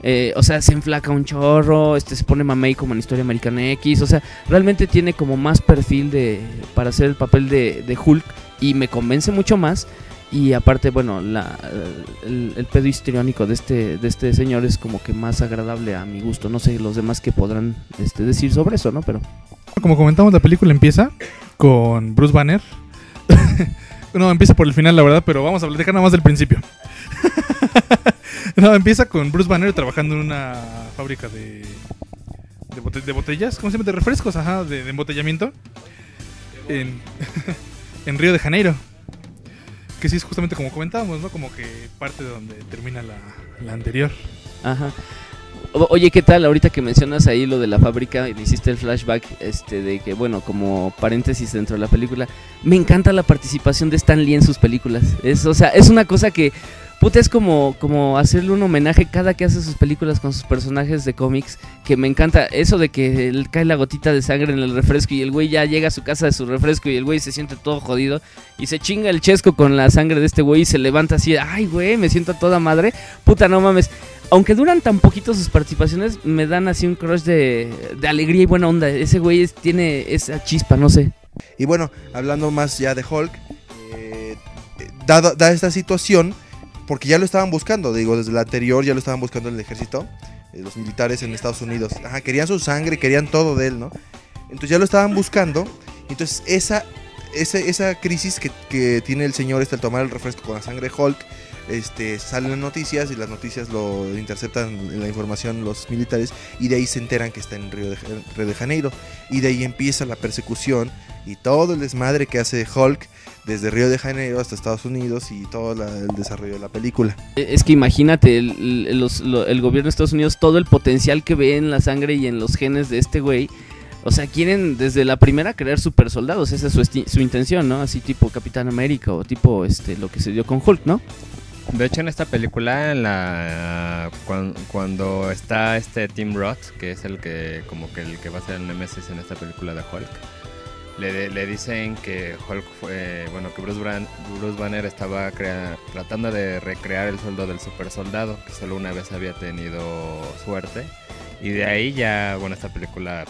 Speaker 4: Eh, o sea, se enflaca un chorro, este se pone mamey como en Historia Americana X, o sea, realmente tiene como más perfil de para hacer el papel de, Hulk y me convence mucho más. Y aparte, bueno, la, el, pedo histriónico de este, de este señor es como que más agradable a mi gusto. No sé los demás que podrán este, decir sobre eso, ¿no? Pero
Speaker 2: Como comentamos, la película empieza con Bruce Banner. (laughs) no, empieza por el final, la verdad, pero vamos a dejar nada más del principio. (laughs) no, empieza con Bruce Banner trabajando en una fábrica de, de, bote- de botellas, ¿cómo se llama? De refrescos, ajá, de, embotellamiento. En, (laughs) en Río de Janeiro. Que sí es justamente como comentábamos, ¿no? Como que parte de donde termina la, la anterior.
Speaker 4: Ajá. Oye, ¿qué tal? Ahorita que mencionas ahí lo de la fábrica y hiciste el flashback, este, de que, bueno, como paréntesis dentro de la película, me encanta la participación de Stan Lee en sus películas. Es, o sea, es una cosa que, puta, es como, como hacerle un homenaje cada que hace sus películas con sus personajes de cómics, que me encanta eso de que cae la gotita de sangre en el refresco y el güey ya llega a su casa de su refresco y el güey se siente todo jodido y se chinga el chesco con la sangre de este güey y se levanta así, ay, güey, me siento toda madre. Puta, no mames aunque duran tan poquito sus participaciones, me dan así un crush de, de alegría y buena onda. Ese güey tiene esa chispa, no sé.
Speaker 3: Y bueno, hablando más ya de Hulk, eh, eh, dado, da esta situación, porque ya lo estaban buscando, digo, desde la anterior ya lo estaban buscando en el ejército, eh, los militares en Estados Unidos. Ajá, querían su sangre, querían todo de él, ¿no? Entonces ya lo estaban buscando. Entonces esa, esa, esa crisis que, que tiene el señor este al tomar el refresco con la sangre Hulk, este, salen en noticias y las noticias lo interceptan en la información los militares y de ahí se enteran que está en Río de, Río de Janeiro y de ahí empieza la persecución y todo el desmadre que hace Hulk desde Río de Janeiro hasta Estados Unidos y todo la- el desarrollo de la película.
Speaker 4: E- Es que imagínate, el, los- lo- el gobierno de Estados Unidos, todo el potencial que ve en la sangre y en los genes de este güey. O sea, quieren desde la primera crear super soldados. Esa es su, su intención, ¿no? Así tipo Capitán América o tipo este lo que se dio con Hulk, ¿no?
Speaker 1: De hecho, en esta película, en la, cuan- cuando está este Tim Roth, que es el que como que el que va a ser el Nemesis en esta película de Hulk, le, le dicen que Hulk fue, bueno, que Bruce, Bran- Bruce Banner estaba crea- tratando de recrear el sueldo del super soldado, que solo una vez había tenido suerte. Y de ahí ya, bueno, esta película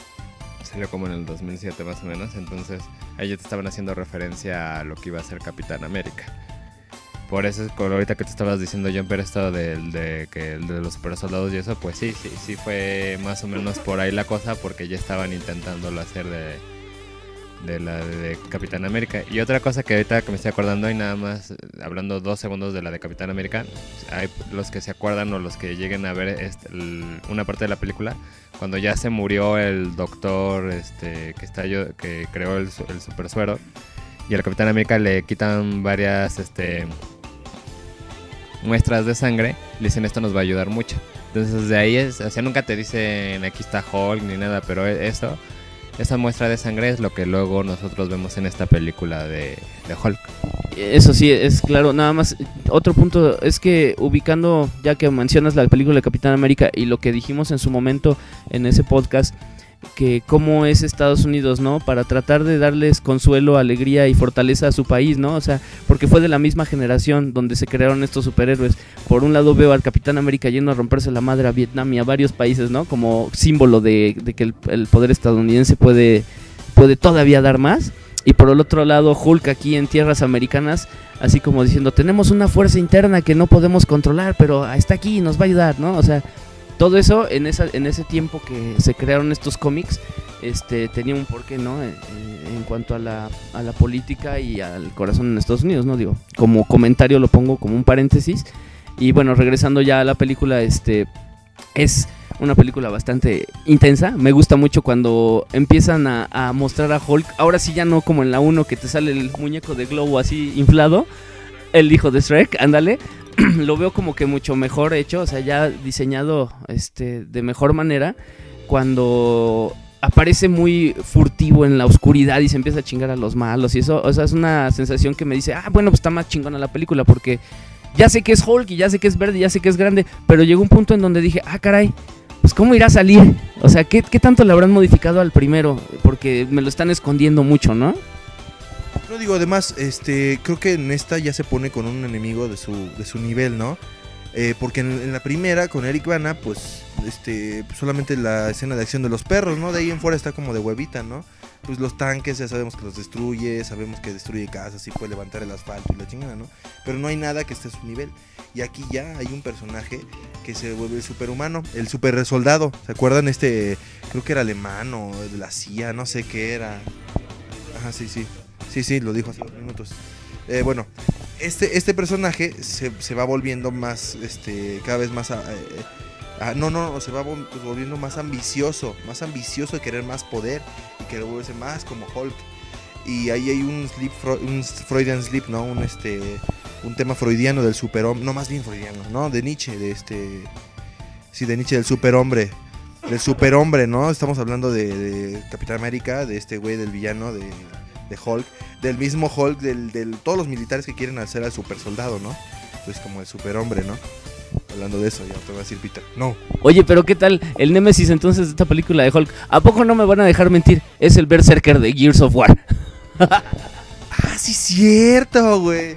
Speaker 1: salió como en el 2007 más o menos, entonces te estaban haciendo referencia a lo que iba a ser Capitán América. Por eso ahorita que te estabas diciendo Jumper esto del de que de los super soldados y eso, pues sí, sí, sí fue más o menos por ahí la cosa porque ya estaban intentándolo hacer de de la de Capitán América. Y otra cosa que ahorita que me estoy acordando y nada más eh, hablando dos segundos de la de Capitán América, hay los que se acuerdan o los que lleguen a ver este, una parte de la película cuando ya se murió el doctor este que está yo que creó el, el super suero y al Capitán América le quitan varias este, muestras de sangre, le dicen esto nos va a ayudar mucho. Entonces desde ahí es, o sea, nunca te dicen aquí está Hulk ni nada, pero e- eso, esa muestra de sangre es lo que luego nosotros vemos en esta película de, Hulk.
Speaker 4: Eso sí, es claro. Nada más, otro punto es que ubicando, ya que mencionas la película de Capitán América y lo que dijimos en su momento en ese podcast, que cómo es Estados Unidos, ¿no? Para tratar de darles consuelo, alegría y fortaleza a su país, ¿no? O sea, porque fue de la misma generación donde se crearon estos superhéroes. Por un lado veo al Capitán América yendo a romperse la madre a Vietnam y a varios países, ¿no? Como símbolo de, que el, el poder estadounidense puede, puede todavía dar más. Y por el otro lado, Hulk aquí en tierras americanas, así como diciendo, tenemos una fuerza interna que no podemos controlar, pero está aquí y nos va a ayudar, ¿no? O sea, todo eso en, esa, en ese tiempo que se crearon estos cómics, este, tenía un porqué, ¿no? En, en cuanto a la, a la política y al corazón en Estados Unidos, ¿no? Digo, como comentario lo pongo como un paréntesis. Y bueno, regresando ya a la película, este, es una película bastante intensa. Me gusta mucho cuando empiezan a, a mostrar a Hulk. Ahora sí ya no como en la 1 que te sale el muñeco de globo así inflado. El hijo de Shrek, ándale. (clears throat) Lo veo como que mucho mejor hecho, o sea, ya diseñado este, de mejor manera. Cuando aparece muy furtivo en la oscuridad y se empieza a chingar a los malos y eso, o sea, es una sensación que me dice, ah, bueno, pues está más chingona la película porque ya sé que es Hulk y ya sé que es verde, ya sé que es grande, pero llegó un punto en donde dije, ah, caray, pues cómo irá a salir. O sea, ¿qué, qué tanto le habrán modificado al primero? Porque me lo están escondiendo mucho, ¿no?
Speaker 3: No digo, además, este, creo que en esta ya se pone con un enemigo de su, de su nivel, ¿no? Eh, porque en, en la primera, con Eric Bana, pues, este, solamente la escena de acción de los perros, ¿no? De ahí en fuera está como de huevita, ¿no? Pues los tanques ya sabemos que los destruye, sabemos que destruye casas y puede levantar el asfalto y la chingada, ¿no? Pero no hay nada que esté a su nivel. Y aquí ya hay un personaje que se vuelve el superhumano, el super soldado. ¿Se acuerdan? Este, creo que era alemán o de la CIA, no sé qué era. Ajá, sí, sí. Sí, sí, lo dijo hace unos minutos. Eh, bueno, este, este personaje se, se va volviendo más, este, cada vez más... eh, no, no, no, se va pues, volviendo más ambicioso, más ambicioso de querer más poder y querer volverse más como Hulk. Y ahí hay un sleep, un Freudian sleep, ¿no? Un, este, un tema freudiano del superhombre, no, más bien freudiano, ¿no? De Nietzsche, de este... Sí, de Nietzsche, del superhombre. Del superhombre, ¿no? Estamos hablando de Capitán América, de este güey, del villano, de, de Hulk del mismo Hulk, del, del todos los militares que quieren hacer al super soldado, ¿no? Entonces como el superhombre, ¿no? Hablando de eso, ya te voy a decir Peter. No.
Speaker 4: Oye, pero ¿qué tal el Némesis entonces de esta película de Hulk? ¿A poco no me van a dejar mentir? Es el Berserker de Gears of War. (laughs)
Speaker 3: Ah, sí cierto, güey.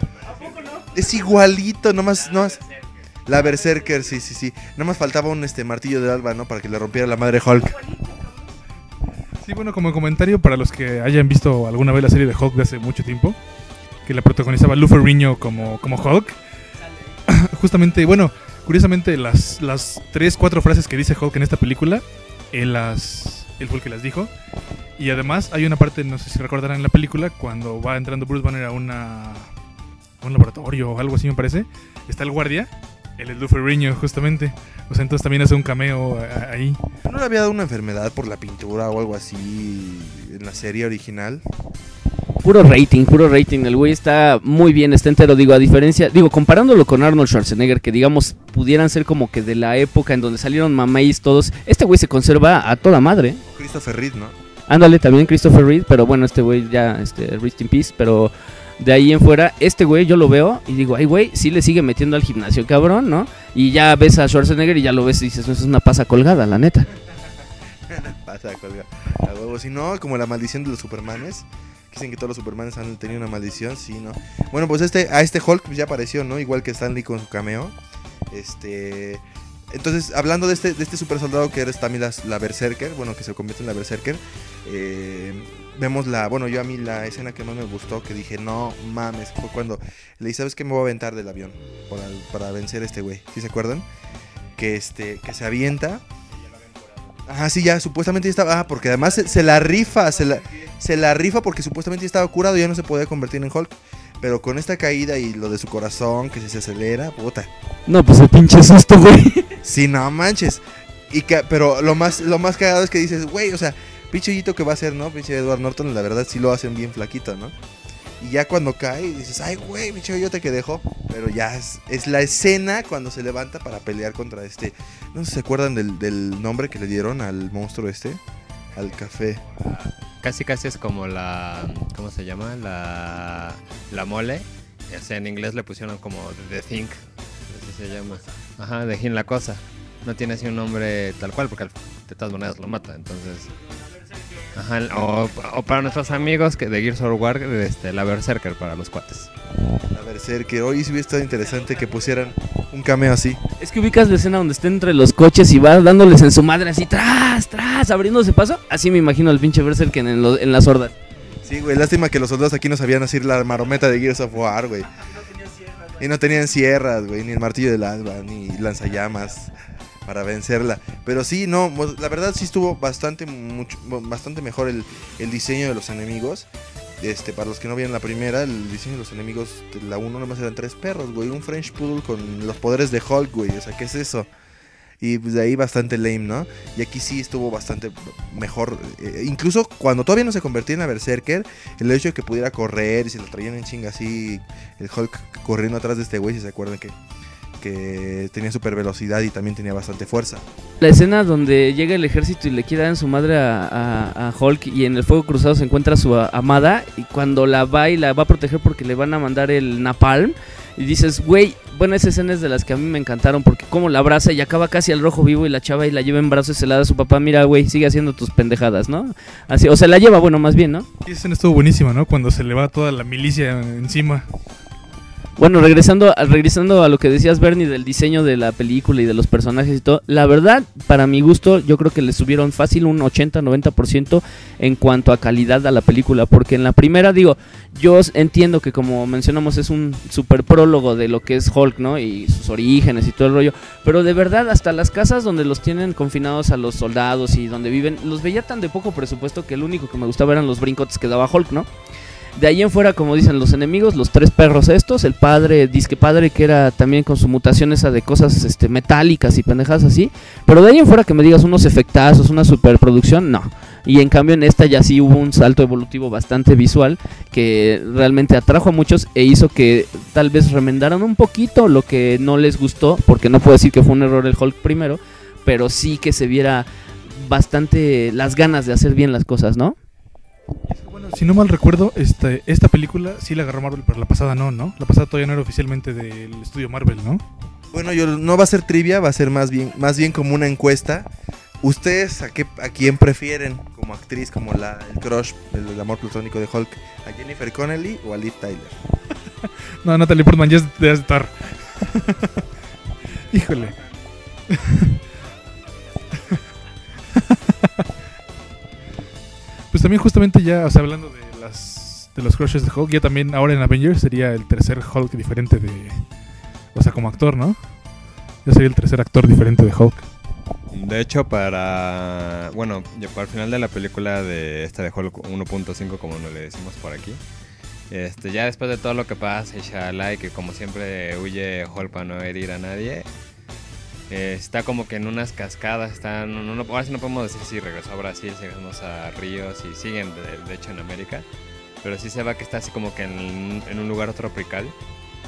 Speaker 3: Es igualito, nomás, nomás. La Berserker, sí, sí, sí. Nada más faltaba un este martillo de alba, ¿no? Para que le rompiera la madre Hulk.
Speaker 2: Sí, bueno, como comentario para los que hayan visto alguna vez la serie de Hulk de hace mucho tiempo, que la protagonizaba Lou Ferrigno como, como Hulk. (clears throat) Justamente, bueno, curiosamente las, las tres, cuatro frases que dice Hulk en esta película, él, las, fue el que las dijo. Y además hay una parte, no sé si recordarán en la película, cuando va entrando Bruce Banner a, una, un laboratorio o algo así me parece, está el guardia, él es Lou Ferrigno justamente. O sea, entonces también hace un cameo ahí.
Speaker 3: ¿No le había dado una enfermedad por la pintura o algo así en la serie original?
Speaker 4: Puro rating, puro rating. El güey está muy bien, está entero. Digo, a diferencia, digo, comparándolo con Arnold Schwarzenegger, que digamos pudieran ser como que de la época en donde salieron mamáis todos, este güey se conserva a toda madre.
Speaker 3: Christopher Reed, ¿no?
Speaker 4: Ándale, también Christopher Reed, pero bueno, este güey ya, este, rest in peace, pero de ahí en fuera, este güey yo lo veo y digo, ay güey, sí le sigue metiendo al gimnasio, cabrón, ¿no? Y ya ves a Schwarzenegger y ya lo ves y dices, eso es una pasa colgada, la neta. (laughs)
Speaker 3: Pasa, colga. A huevo. Si no, como la maldición de los Supermanes. Dicen que todos los Supermanes han tenido una maldición, sí, ¿no? Bueno, pues este, a este Hulk ya apareció, ¿no? Igual que Stanley con su cameo. Este. Entonces, hablando de este, de este super soldado que eres también la, la Berserker, bueno, que se convierte en la Berserker, eh, vemos la, bueno, yo a mí la escena que más me gustó, que dije, no mames, fue cuando le dije, ¿sabes qué? Me voy a aventar del avión para, para vencer a este güey, ¿sí se acuerdan? Que, este, que se avienta. Ajá, sí, ya, supuestamente ya estaba, ah, porque además se, se la rifa, se la, se la rifa porque supuestamente ya estaba curado y ya no se podía convertir en Hulk. Pero con esta caída y lo de su corazón que se acelera, puta.
Speaker 4: No, pues el pinche susto, güey.
Speaker 3: Sí, no manches. Y que, pero lo más, lo más cagado es que dices, güey, o sea, pinche hoyito que va a ser, ¿no? Pinche Edward Norton, la verdad sí lo hacen bien flaquito, ¿no? Y ya cuando cae, dices, ay, güey, bicho, yo te que dejó. Pero ya es, es la escena cuando se levanta para pelear contra este. No sé si se acuerdan del, nombre que le dieron al monstruo este. Al café.
Speaker 1: Casi casi es como la... ¿Cómo se llama? La... La mole. O sea, en inglés le pusieron como The Think. Así se llama. Ajá, The la cosa. No tiene así un nombre tal cual porque de todas maneras lo mata. Entonces... Ajá, o, o para nuestros amigos que de Gears of War, este, la Berserker para los cuates.
Speaker 3: A ver, ser que hoy sí hubiera estado interesante que pusieran un cameo así.
Speaker 4: Es que ubicas la escena donde está entre los coches y va dándoles en su madre así, tras, tras, abriéndose paso. Así me imagino al pinche Berserker en, lo- en las hordas.
Speaker 3: Sí, güey, lástima que los soldados aquí no sabían hacer la marometa de Gears of War, güey. Y no tenían sierras, güey, ni el martillo del alba, ni lanzallamas para vencerla. Pero sí, no, mo- la verdad sí estuvo bastante, bastante mejor el, diseño de los enemigos. Este, para los que no vieron la primera, el diseño de los enemigos de la 1 nomás eran tres perros, güey. Un French Poodle con los poderes de Hulk, güey. O sea, ¿qué es eso? Y pues de ahí bastante lame, ¿no? Y aquí sí estuvo bastante mejor. eh, incluso cuando todavía no se convertía en la Berserker, el hecho de que pudiera correr y se lo traían en chinga así, el Hulk corriendo atrás de este güey, si se acuerdan que, que tenía super velocidad y también tenía bastante fuerza.
Speaker 4: La escena donde llega el ejército y le quiere dar en su madre a, a- a Hulk y en el fuego cruzado se encuentra a su a- amada y cuando la va y la va a proteger porque le van a mandar el napalm y dices, güey, bueno, esa escena es de las que a mí me encantaron porque como la abraza y acaba casi al rojo vivo y la chava y la lleva en brazos y se la da a su papá, mira, güey, sigue haciendo tus pendejadas, ¿no? Así, o se la lleva, bueno, más bien, ¿no?
Speaker 2: Y esa escena estuvo buenísima, ¿no? Cuando se le va toda la milicia encima.
Speaker 4: Bueno, regresando regresando a lo que decías, Bernie, del diseño de la película y de los personajes y todo, la verdad, para mi gusto, yo creo que le subieron fácil un 80-90% en cuanto a calidad a la película, porque en la primera, digo, yo entiendo que como mencionamos es un super prólogo de lo que es Hulk, ¿no? Y sus orígenes y todo el rollo, pero de verdad, hasta las casas donde los tienen confinados a los soldados y donde viven, los veía tan de poco presupuesto que lo único que me gustaba eran los brincotes que daba Hulk, ¿no? De ahí en fuera, como dicen los enemigos, los tres perros estos, el padre, disque padre que era también con su mutación esa de cosas este, metálicas y pendejadas así. Pero de ahí en fuera que me digas unos efectazos, una superproducción, no. Y en cambio en esta ya sí hubo un salto evolutivo bastante visual que realmente atrajo a muchos e hizo que tal vez remendaran un poquito lo que no les gustó, porque no puedo decir que fue un error el Hulk primero, pero sí que se viera bastante las ganas de hacer bien las cosas, ¿no?
Speaker 2: Bueno, si no mal recuerdo, este, esta película sí la agarró Marvel, pero la pasada no, ¿no? La pasada todavía no era oficialmente del estudio Marvel, ¿no?
Speaker 3: Bueno, yo no va a ser trivia, va a ser más bien, más bien como una encuesta. ¿Ustedes a, qué, a quién prefieren como actriz, como la, el crush, el, el amor platónico de Hulk? ¿A Jennifer Connelly o a Liv Tyler? (laughs)
Speaker 2: No, Natalie Portman ya es de estar. (laughs) Híjole. (laughs) pues también justamente ya, o sea, hablando de las de los crushes de Hulk, ya también ahora en Avengers sería el tercer Hulk diferente de o sea, como actor, ¿no? Ya sería el tercer actor diferente de Hulk.
Speaker 1: De hecho, para. Bueno, para el final de la película de esta de Hulk 1.5, como nos le decimos por aquí. Este, ya después de todo lo que pasa, y shalala, y que como siempre huye Hulk para no herir a nadie. Eh, está como que en unas cascadas, está, no, no, ahora sí no podemos decir si regresó a Brasil, si regresamos a Ríos, y siguen de, de hecho en América. Pero sí se va que está así como que en, en un lugar tropical.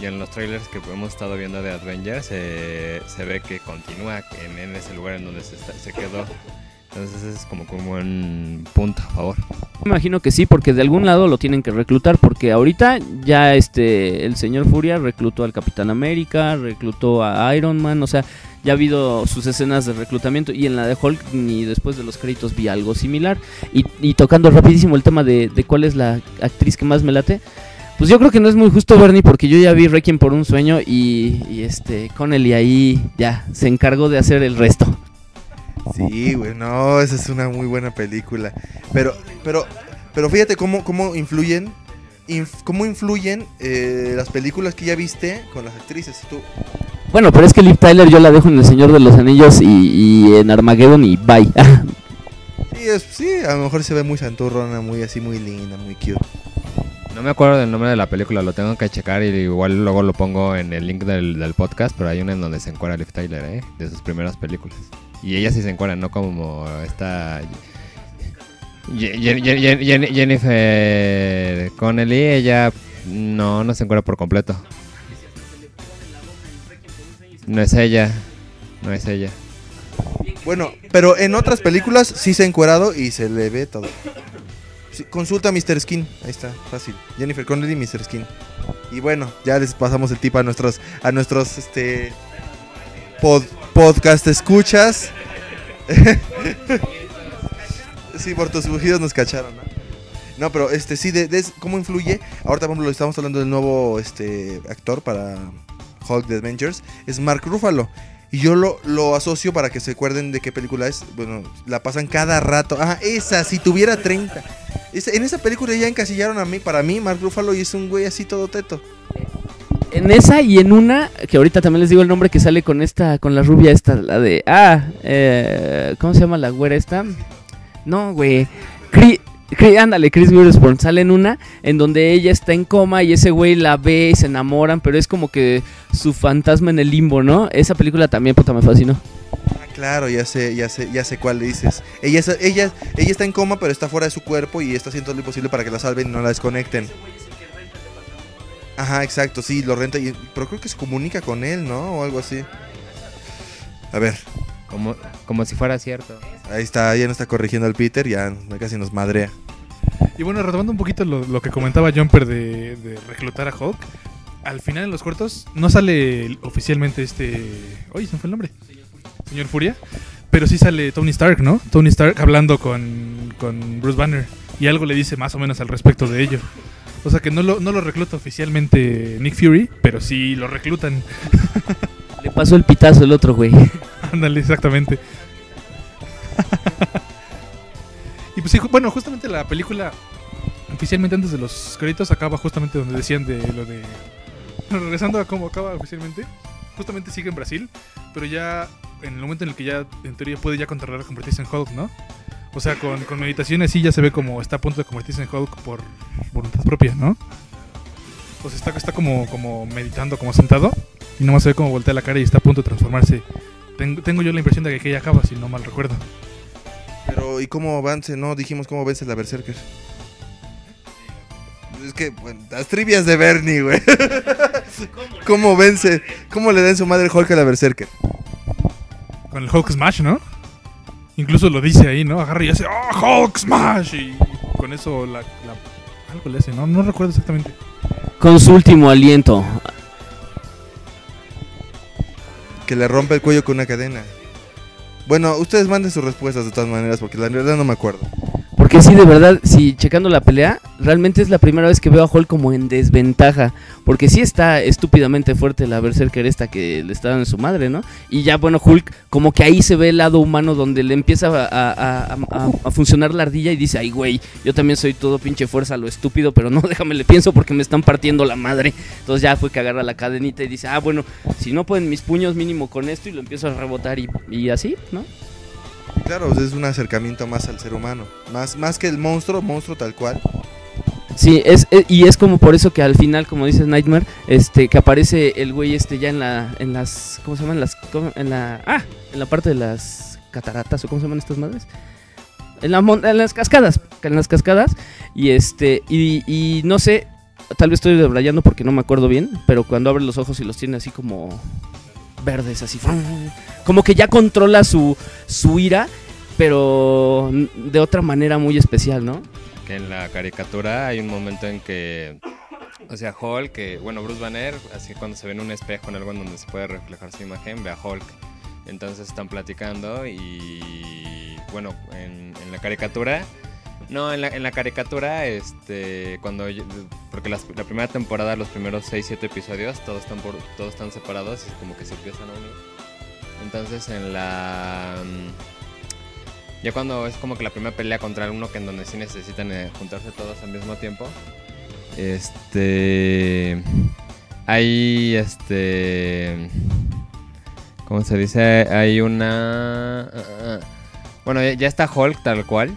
Speaker 1: Y en los trailers que hemos estado viendo de Avengers eh, se ve que continúa en, en ese lugar en donde se, está- se quedó. Entonces es como, como un punto a favor.
Speaker 4: Me imagino que sí, porque de algún lado lo tienen que reclutar, porque ahorita ya este el señor Furia reclutó al Capitán América, reclutó a Iron Man, o sea, ya ha habido sus escenas de reclutamiento y en la de Hulk ni después de los créditos vi algo similar. Y, y tocando rapidísimo el tema de, de cuál es la actriz que más me late, pues yo creo que no es muy justo Bernie, porque yo ya vi Requiem por un sueño y, y este Connelly ahí ya se encargó de hacer el resto.
Speaker 3: Sí, güey, no, esa es una muy buena película. Pero, pero, pero fíjate cómo, cómo influyen, inf- cómo influyen eh, las películas que ya viste con las actrices. Tú,
Speaker 4: Bueno, pero es que Liv Tyler yo la dejo en El Señor de los Anillos y, y en Armageddon y bye. (laughs)
Speaker 3: sí, es- sí, a lo mejor se ve muy santurrona, muy así, muy linda, muy cute.
Speaker 1: No me acuerdo del nombre de la película, lo tengo que checar y igual luego lo pongo en el link del, del podcast, pero hay una en donde se encuentra Liv Tyler, ¿eh? De sus primeras películas. Y ella sí se encuentra, no como esta... Jennifer Connelly, ella no, no se encuentra por completo. No es ella. No es ella.
Speaker 3: Bueno, pero en otras películas sí se ha encuerado y se le ve todo. Consulta a Mr. Skin, ahí está, fácil. Jennifer Connelly y Mr. Skin. Y bueno, ya les pasamos el tip a nuestros, a nuestros este pod- podcast escuchas. (laughs) sí, por tus bujidos nos cacharon, ¿no? No, pero este sí, de, de- ¿cómo influye? Ahorita, por ejemplo, estamos hablando del nuevo este actor para Hulk The Avengers. Es Mark Ruffalo. Y yo lo, lo asocio para que se acuerden de qué película es. Bueno, la pasan cada rato. Ah, esa, si tuviera 30. Esa- en esa película ya encasillaron a mí, para mí, Mark Ruffalo, y es un güey así todo teto.
Speaker 4: En esa y en una, que ahorita también les digo el nombre que sale con esta, con la rubia esta, la de... Ah, eh, ¿cómo se llama la güera esta? No, güey. Ándale, Chris Witherspoon sale en una en donde ella está en coma y ese güey la ve y se enamoran, pero es como que su fantasma en el limbo, ¿no? Esa película también, puta, me fascinó.
Speaker 3: Ah, claro, ya sé, ya sé, ya sé cuál le dices. Ella, es- ella, ella está en coma, pero está fuera de su cuerpo y está haciendo lo imposible para que la salven y no la desconecten. Ajá, exacto, sí, lo renta, y, pero creo que se comunica con él, ¿no? O algo así. A ver,
Speaker 1: Como, como si fuera cierto.
Speaker 3: Ahí está, ya no está corrigiendo al Peter, ya casi nos madrea.
Speaker 2: Y bueno, retomando un poquito lo, lo que comentaba Jumper de, de reclutar a Hulk, al final en los cortos no sale oficialmente este... Oye, ¿se me fue el nombre? Señor Furia. Pero sí sale Tony Stark, ¿no? Tony Stark hablando con, con Bruce Banner. Y algo le dice más o menos al respecto de ello. O sea que no lo, no lo recluta oficialmente Nick Fury, pero sí lo reclutan.
Speaker 4: Le pasó el pitazo el otro güey. (laughs)
Speaker 2: Ándale, exactamente. (laughs) y pues sí, bueno, justamente la película, oficialmente antes de los créditos, acaba justamente donde decían de lo de... Regresando a cómo acaba oficialmente, justamente sigue en Brasil, pero ya en el momento en el que ya, en teoría, puede ya controlar a convertirse en Hulk, ¿no? O sea, con, con meditaciones sí ya se ve como está a punto de convertirse en Hulk por voluntad propia, ¿no? Sea, está, está como, como meditando, como sentado, y nomás se ve como voltea la cara y está a punto de transformarse tengo, tengo yo la impresión de que aquella acaba, si no mal recuerdo.
Speaker 3: Pero, ¿y cómo avance? No, dijimos cómo vence la Berserker. Es que, bueno, las trivias de Bernie, güey. (laughs) ¿Cómo vence? ¿Cómo le dan su madre Hulk a la Berserker?
Speaker 2: Con el Hulk Smash, ¿no? Incluso lo dice ahí, ¿no? Agarra y hace ¡Oh, Hulk Smash! Y con eso la, la- algo le hace, ¿no? No recuerdo exactamente.
Speaker 4: Con su último aliento.
Speaker 3: Que le rompe el cuello con una cadena. Bueno, ustedes manden sus respuestas de todas maneras, porque la verdad no me acuerdo.
Speaker 4: Porque sí, de verdad, sí, checando la pelea, realmente es la primera vez que veo a Hulk como en desventaja. Porque sí está estúpidamente fuerte la Berserker esta que le está dando su madre, ¿no? Y ya, bueno, Hulk, como que ahí se ve el lado humano donde le empieza a funcionar la ardilla y dice, ay, güey, yo también soy todo pinche fuerza, lo estúpido, pero no, (laughs) déjame le pienso porque me están partiendo la madre. Entonces ya fue que agarra la cadenita y dice, ah, bueno, si no pueden mis puños mínimo con esto y lo empiezo a rebotar y, y así, ¿no?
Speaker 3: Claro, es un acercamiento más al ser humano. Más, más que el monstruo, monstruo tal cual.
Speaker 4: Sí, es, e- y es como por eso que al final, como dices Nightmare, este, que aparece el güey este ya en la, en las, ¿cómo se llaman? Las, en la, ah, en la parte de las cataratas o cómo se llaman estas madres. En, la en las cascadas, en las cascadas, y este, y, y no sé, tal vez estoy debrayando porque no me acuerdo bien, pero cuando abre los ojos y los tiene así como verdes, así, como que ya controla su, su ira, pero de otra manera muy especial, ¿no?
Speaker 1: Que en la caricatura hay un momento en que, o sea, Hulk, bueno, Bruce Banner, así cuando se ve en un espejo en algo en donde se puede reflejar su imagen, ve a Hulk. Entonces están platicando y, bueno, en, la caricatura, no, en la, en la caricatura, este, cuando, porque la primera temporada, los primeros 6, 7 episodios, todos están, por, todos están separados y como que se empiezan a unir. Entonces en la... mm, Ya cuando es como que la primera pelea contra uno que en donde sí necesitan eh, juntarse todos al mismo tiempo. Este. Hay este. ¿Cómo se dice? Hay una. ah, ah, Bueno, ya- ya está Hulk tal cual.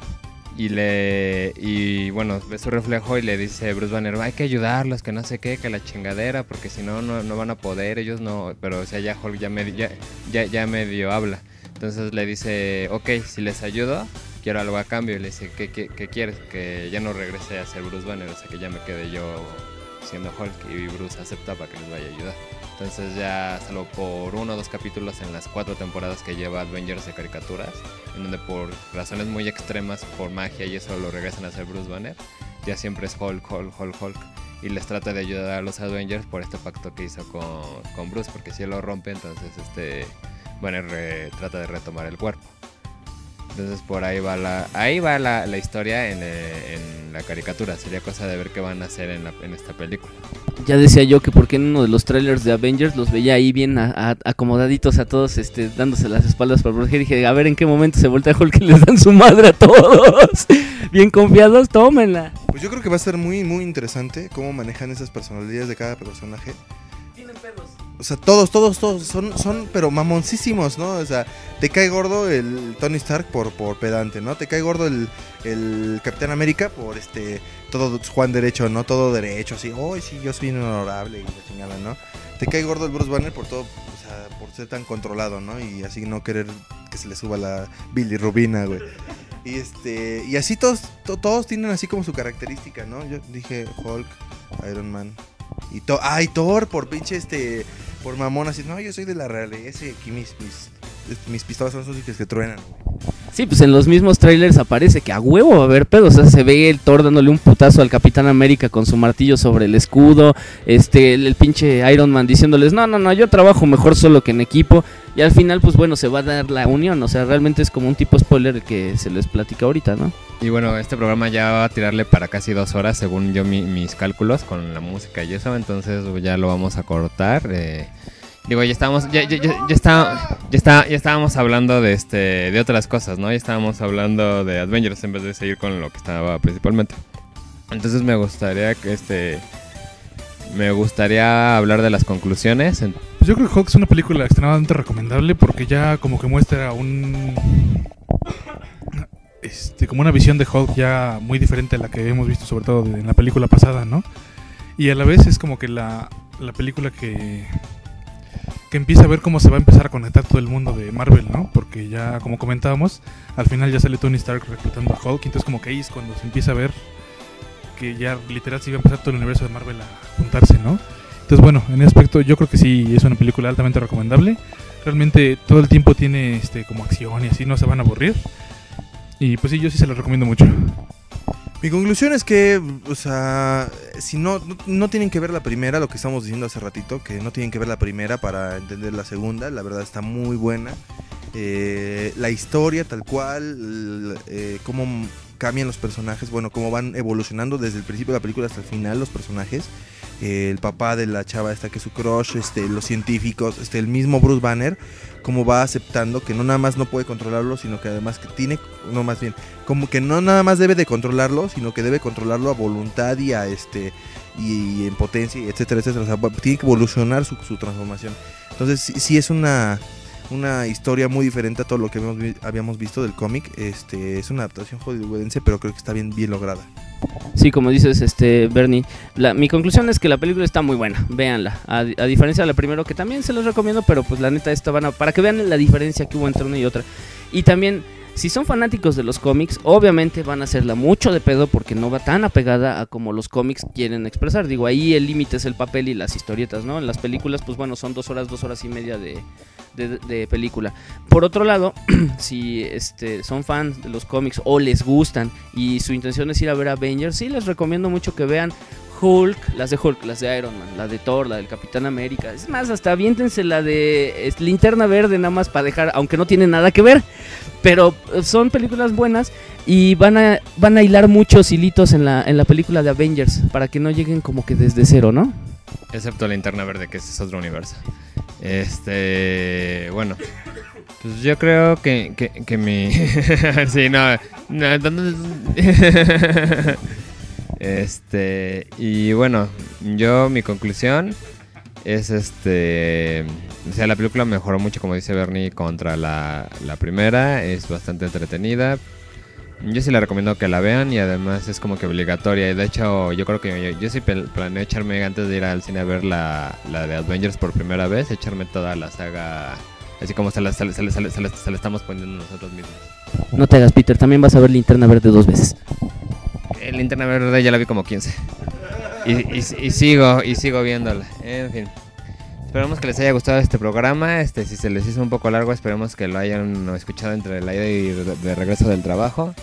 Speaker 1: Y le. Y bueno, ve su reflejo y le dice Bruce Banner: hay que ayudarlos, que no sé qué, que la chingadera, porque si no, no, no van a poder, ellos no. Pero, o sea, ya Hulk ya medio, ya, ya, medio habla. Entonces le dice: Ok, si les ayudo, quiero algo a cambio. Y le dice, ¿qué, qué, qué quieres? Que ya no regrese a ser Bruce Banner, o sea, que ya me quede yo siendo Hulk. Y Bruce acepta para que les vaya a ayudar. Entonces ya salvo por uno o dos capítulos en las cuatro temporadas que lleva Avengers de caricaturas, en donde por razones muy extremas, por magia y eso lo regresan a ser Bruce Banner, ya siempre es Hulk, Hulk, Hulk, Hulk. Y les trata de ayudar a los Avengers por este pacto que hizo con, con Bruce, porque si él lo rompe, entonces este Banner trata de retomar el cuerpo. Entonces por ahí va la, ahí va la, la historia en, eh, en la caricatura. Sería cosa de ver qué van a hacer en, la- en esta película.
Speaker 4: Ya decía yo que porque en uno de los trailers de Avengers los veía ahí bien a- a- acomodaditos a todos, este, dándose las espaldas para proteger. Dije, a ver en qué momento se voltea Hulk y les dan su madre a todos. (laughs) bien confiados, tómenla.
Speaker 3: Pues yo creo que va a ser muy, muy interesante cómo manejan esas personalidades de cada personaje. O sea, todos, todos, todos son, son, pero mamoncísimos, ¿no? O sea, te cae gordo el Tony Stark por, por pedante, ¿no? Te cae gordo el, el Capitán América por este, todo Juan Derecho, ¿no? Todo derecho, así, oh, sí, yo soy honorable y la chingada, ¿no? Te cae gordo el Bruce Banner por todo, o sea, por ser tan controlado, ¿no? Y así no querer que se le suba la bilirrubina, güey. Y este, y así todos, to- todos tienen así como su característica, ¿no? Yo dije Hulk, Iron Man. Y Thor, ay, Thor, por pinche este, por mamón, así, no, yo soy de la realeza y aquí mis, mis, mis pistolas son sus que truenan.
Speaker 4: Sí, pues en los mismos trailers aparece que a huevo va a haber pedos. O sea, se ve el Thor dándole un putazo al Capitán América con su martillo sobre el escudo. Este, el, el pinche Iron Man diciéndoles, no, no, no, yo trabajo mejor solo que en equipo. Y al final, pues bueno, se va a dar la unión. O sea, realmente es como un tipo spoiler que se les platica ahorita, ¿no?
Speaker 1: Y bueno, este programa ya va a tirarle para casi dos horas, según yo mi- mis cálculos con la música y eso, entonces ya lo vamos a cortar. eh. Digo, ya estábamos, ya, ya, ya está, ya está, ya estábamos hablando de este, de otras cosas, ¿no? Ya estábamos hablando de Avengers en vez de seguir con lo que estaba principalmente. Entonces me gustaría que este, me gustaría hablar de las conclusiones.
Speaker 2: Pues yo creo que Hulk es una película extremadamente recomendable porque ya como que muestra un... Este, como una visión de Hulk ya muy diferente a la que hemos visto sobre todo en la película pasada, ¿no? Y a la vez es como que la, la película que, que empieza a ver cómo se va a empezar a conectar todo el mundo de Marvel, ¿no? Porque ya, como comentábamos, al final ya sale Tony Stark reclutando a Hulk, entonces como que ahí es cuando se empieza a ver que ya literal se iba a empezar todo el universo de Marvel a juntarse, ¿no? Entonces, bueno, en ese aspecto yo creo que sí es una película altamente recomendable. Realmente todo el tiempo tiene este como acción y así no se van a aburrir. Y pues sí, yo sí se lo recomiendo mucho.
Speaker 3: Mi conclusión es que, o sea, si no, no, tienen que ver la primera, lo que estamos diciendo hace ratito, que no tienen que ver la primera para entender la segunda, la verdad está muy buena. Eh, la historia tal cual, eh, cambian los personajes, bueno, cómo van evolucionando desde el principio de la película hasta el final los personajes. Eh, el papá de la chava esta que es su crush, este, los científicos, este, el mismo Bruce Banner, cómo va aceptando que no nada más no puede controlarlo, sino que además que tiene, no más bien, como que no nada más debe de controlarlo, sino que debe controlarlo a voluntad y a este y, en potencia, etcétera, etcétera. O sea, tiene que evolucionar su, su transformación. Entonces, sí, sí es una una historia muy diferente a todo lo que habíamos, vi- habíamos visto del cómic. Este es una adaptación hollywoodense, pero creo que está bien bien lograda.
Speaker 4: Sí, como dices, este Bernie, mi conclusión es que la película está muy buena, véanla. A, a diferencia de la primera, que también se los recomiendo, pero pues la neta esta van a, para que vean la diferencia que hubo entre una y otra. Y también, si son fanáticos de los cómics, obviamente van a hacerla mucho de pedo porque no va tan apegada a como los cómics quieren expresar. Digo, ahí el límite es el papel y las historietas, ¿no? En las películas, pues bueno, son dos horas, dos horas y media de, de, película. Por otro lado, (clears throat) si este, son fans de los cómics o les gustan y su intención es ir a ver Avengers, sí les recomiendo mucho que vean Hulk, las de Hulk, las de Iron Man, la de Thor, la del Capitán América. Es más, hasta aviéntense la de Linterna Verde nada más para dejar, aunque no tiene nada que ver. Pero eh, son películas buenas y van a, van a hilar muchos hilitos en la, en la película de Avengers para que no lleguen como que desde cero, ¿no?
Speaker 1: Excepto Linterna Verde, que es otro universo. Este, bueno. Pues yo creo que, que, mi... (laughs) sí, no. no, ¿dónde- (laughs) este, y bueno, yo mi conclusión es este... O sea, la película mejoró mucho, como dice Bernie, contra la, la primera. Es bastante entretenida. Yo sí la recomiendo que la vean y además es como que obligatoria. Y de hecho, yo creo que yo, yo sí planeo echarme antes de ir al cine a ver la, la de Avengers por primera vez, echarme toda la saga Así como se la- se la- se la estamos poniendo nosotros mismos.
Speaker 4: No te hagas, Peter. También vas a ver Linterna Verde dos veces.
Speaker 1: El Linterna Verde ya la vi como 15. Y, sigo, y sigo viéndola. En fin. Esperamos que les haya gustado este programa. Este, si se les hizo un poco largo, esperemos que lo hayan escuchado entre la ida y de regreso del trabajo.